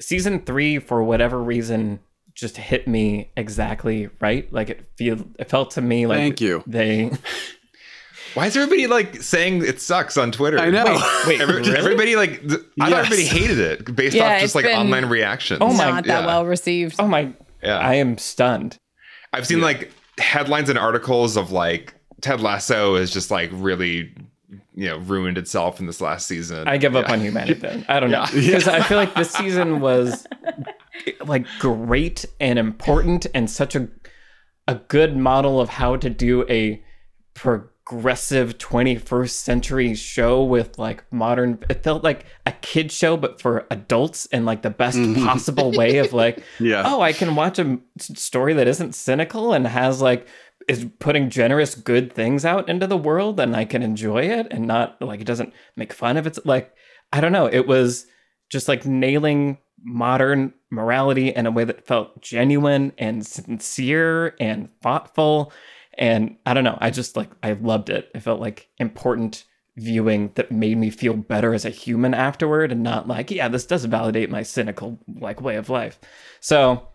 S1: season three for whatever reason just hit me exactly right like it feel it felt to me like
S3: Thank you.
S1: they
S4: Why is everybody like saying it sucks on Twitter?
S3: I know.
S1: wait
S4: Every-
S1: really?
S4: Everybody like th- I thought everybody hated it based
S2: Yeah,
S4: off just like online reactions.
S1: Oh my-
S2: Not that
S4: yeah.
S2: well received.
S1: oh my
S4: Yeah.
S1: i am stunned
S4: I've seen like headlines and articles of like Ted Lasso is just like really you know ruined itself in this last season.
S1: I give up on humanity then. I don't know. Because I feel like this season was like great and important and such a a good model of how to do a progressive 21st century show with like modern it felt like a kid show but for adults in like the best mm-hmm. possible way of like
S3: Yeah.
S1: oh i can watch a story that isn't cynical and has like is putting generous good things out into the world and i can enjoy it and not like it doesn't make fun of it like i don't know it was just like nailing modern morality in a way that felt genuine and sincere and thoughtful and i don't know i just like i loved it it felt like important viewing that made me feel better as a human afterward and not like yeah this does validate my cynical like way of life so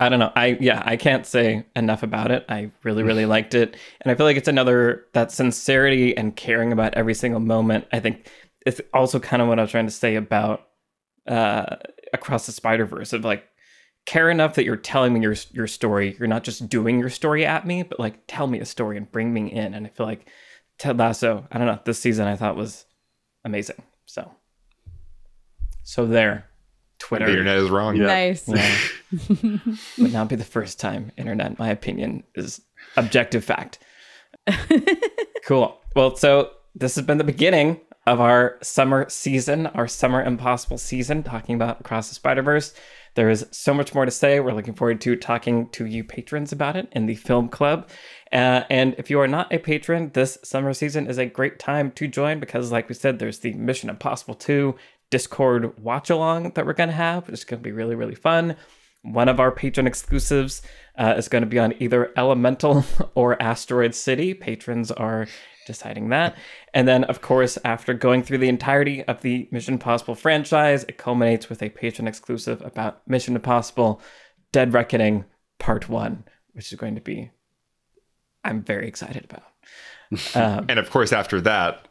S1: I don't know. I yeah, I can't say enough about it. I really really liked it, and I feel like it's another that sincerity and caring about every single moment. I think it's also kind of what I was trying to say about uh, across the Spider Verse of like care enough that you're telling me your your story. You're not just doing your story at me, but like tell me a story and bring me in. And I feel like Ted Lasso. I don't know. This season I thought was amazing. So so there, Twitter
S4: the internet is wrong.
S3: Yeah.
S2: Nice.
S1: yeah. Would not be the first time, internet, my opinion is objective fact. cool. Well, so this has been the beginning of our summer season, our summer impossible season, talking about Across the Spider Verse. There is so much more to say. We're looking forward to talking to you patrons about it in the film club. Uh, and if you are not a patron, this summer season is a great time to join because, like we said, there's the Mission Impossible 2 Discord watch along that we're going to have, which is going to be really, really fun. One of our patron exclusives uh, is going to be on either Elemental or Asteroid City. Patrons are deciding that. And then, of course, after going through the entirety of the Mission Impossible franchise, it culminates with a patron exclusive about Mission Impossible Dead Reckoning Part 1, which is going to be, I'm very excited about. Um,
S4: And of course, after that,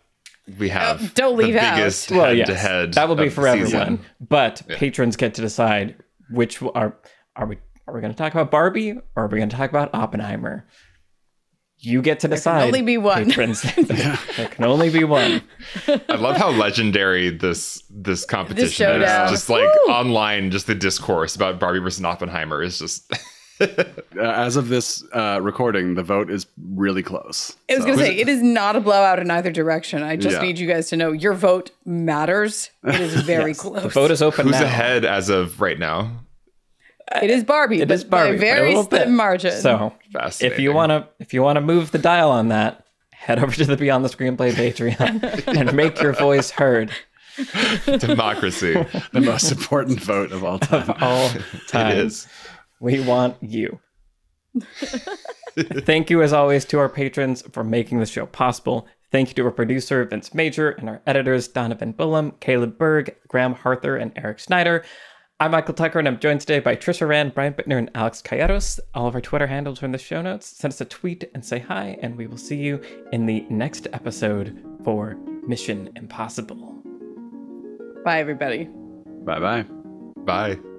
S4: we have
S2: Oh, don't leave
S4: the
S2: out.
S4: biggest
S1: well,
S4: head
S1: yes,
S4: to head.
S1: that will be
S4: of the
S1: for
S4: season.
S1: everyone. But patrons get to decide which are are we are we going to talk about Barbie or are we going to talk about Oppenheimer? You get to decide.
S2: Can only be one.
S1: Patrons. there can only be one.
S4: I love how legendary this this competition is. Just like
S2: Woo!
S4: online, just the discourse about Barbie versus Oppenheimer is just.
S3: Uh, as of this uh, recording, the vote is really close.
S2: I was
S3: So-
S2: going to say, it is not a blowout in either direction. I just
S3: Yeah.
S2: need you guys to know your vote matters. It is very close.
S1: The vote is open
S4: Who's
S1: now.
S4: ahead as of right now?
S2: It is Barbie.
S1: It
S2: but
S1: is Barbie
S2: by a
S1: by a
S2: very
S1: little
S2: slim
S1: bit.
S2: margin.
S1: So
S4: Fascinating.
S1: if you want to if you want to move the dial on that, head over to the Beyond the Screenplay Patreon and make your voice heard
S4: democracy,
S3: the most important vote of all time.
S1: all
S4: it
S1: time.
S4: is.
S1: We want you. Thank you, as always, to our patrons for making the show possible. Thank you to our producer, Vince Major, and our editors, Donovan Bullam, Caleb Berg, Graham Harther, and Eric Schneider. I'm Michael Tucker, and I'm joined today by Tricia Aurand, Brian Bitner, and Alex Calleros. All of our Twitter handles are in the show notes. Send us a tweet and say hi, and we will see you in the next episode for Mission Impossible.
S2: Bye, everybody.
S3: Bye bye.
S4: Bye.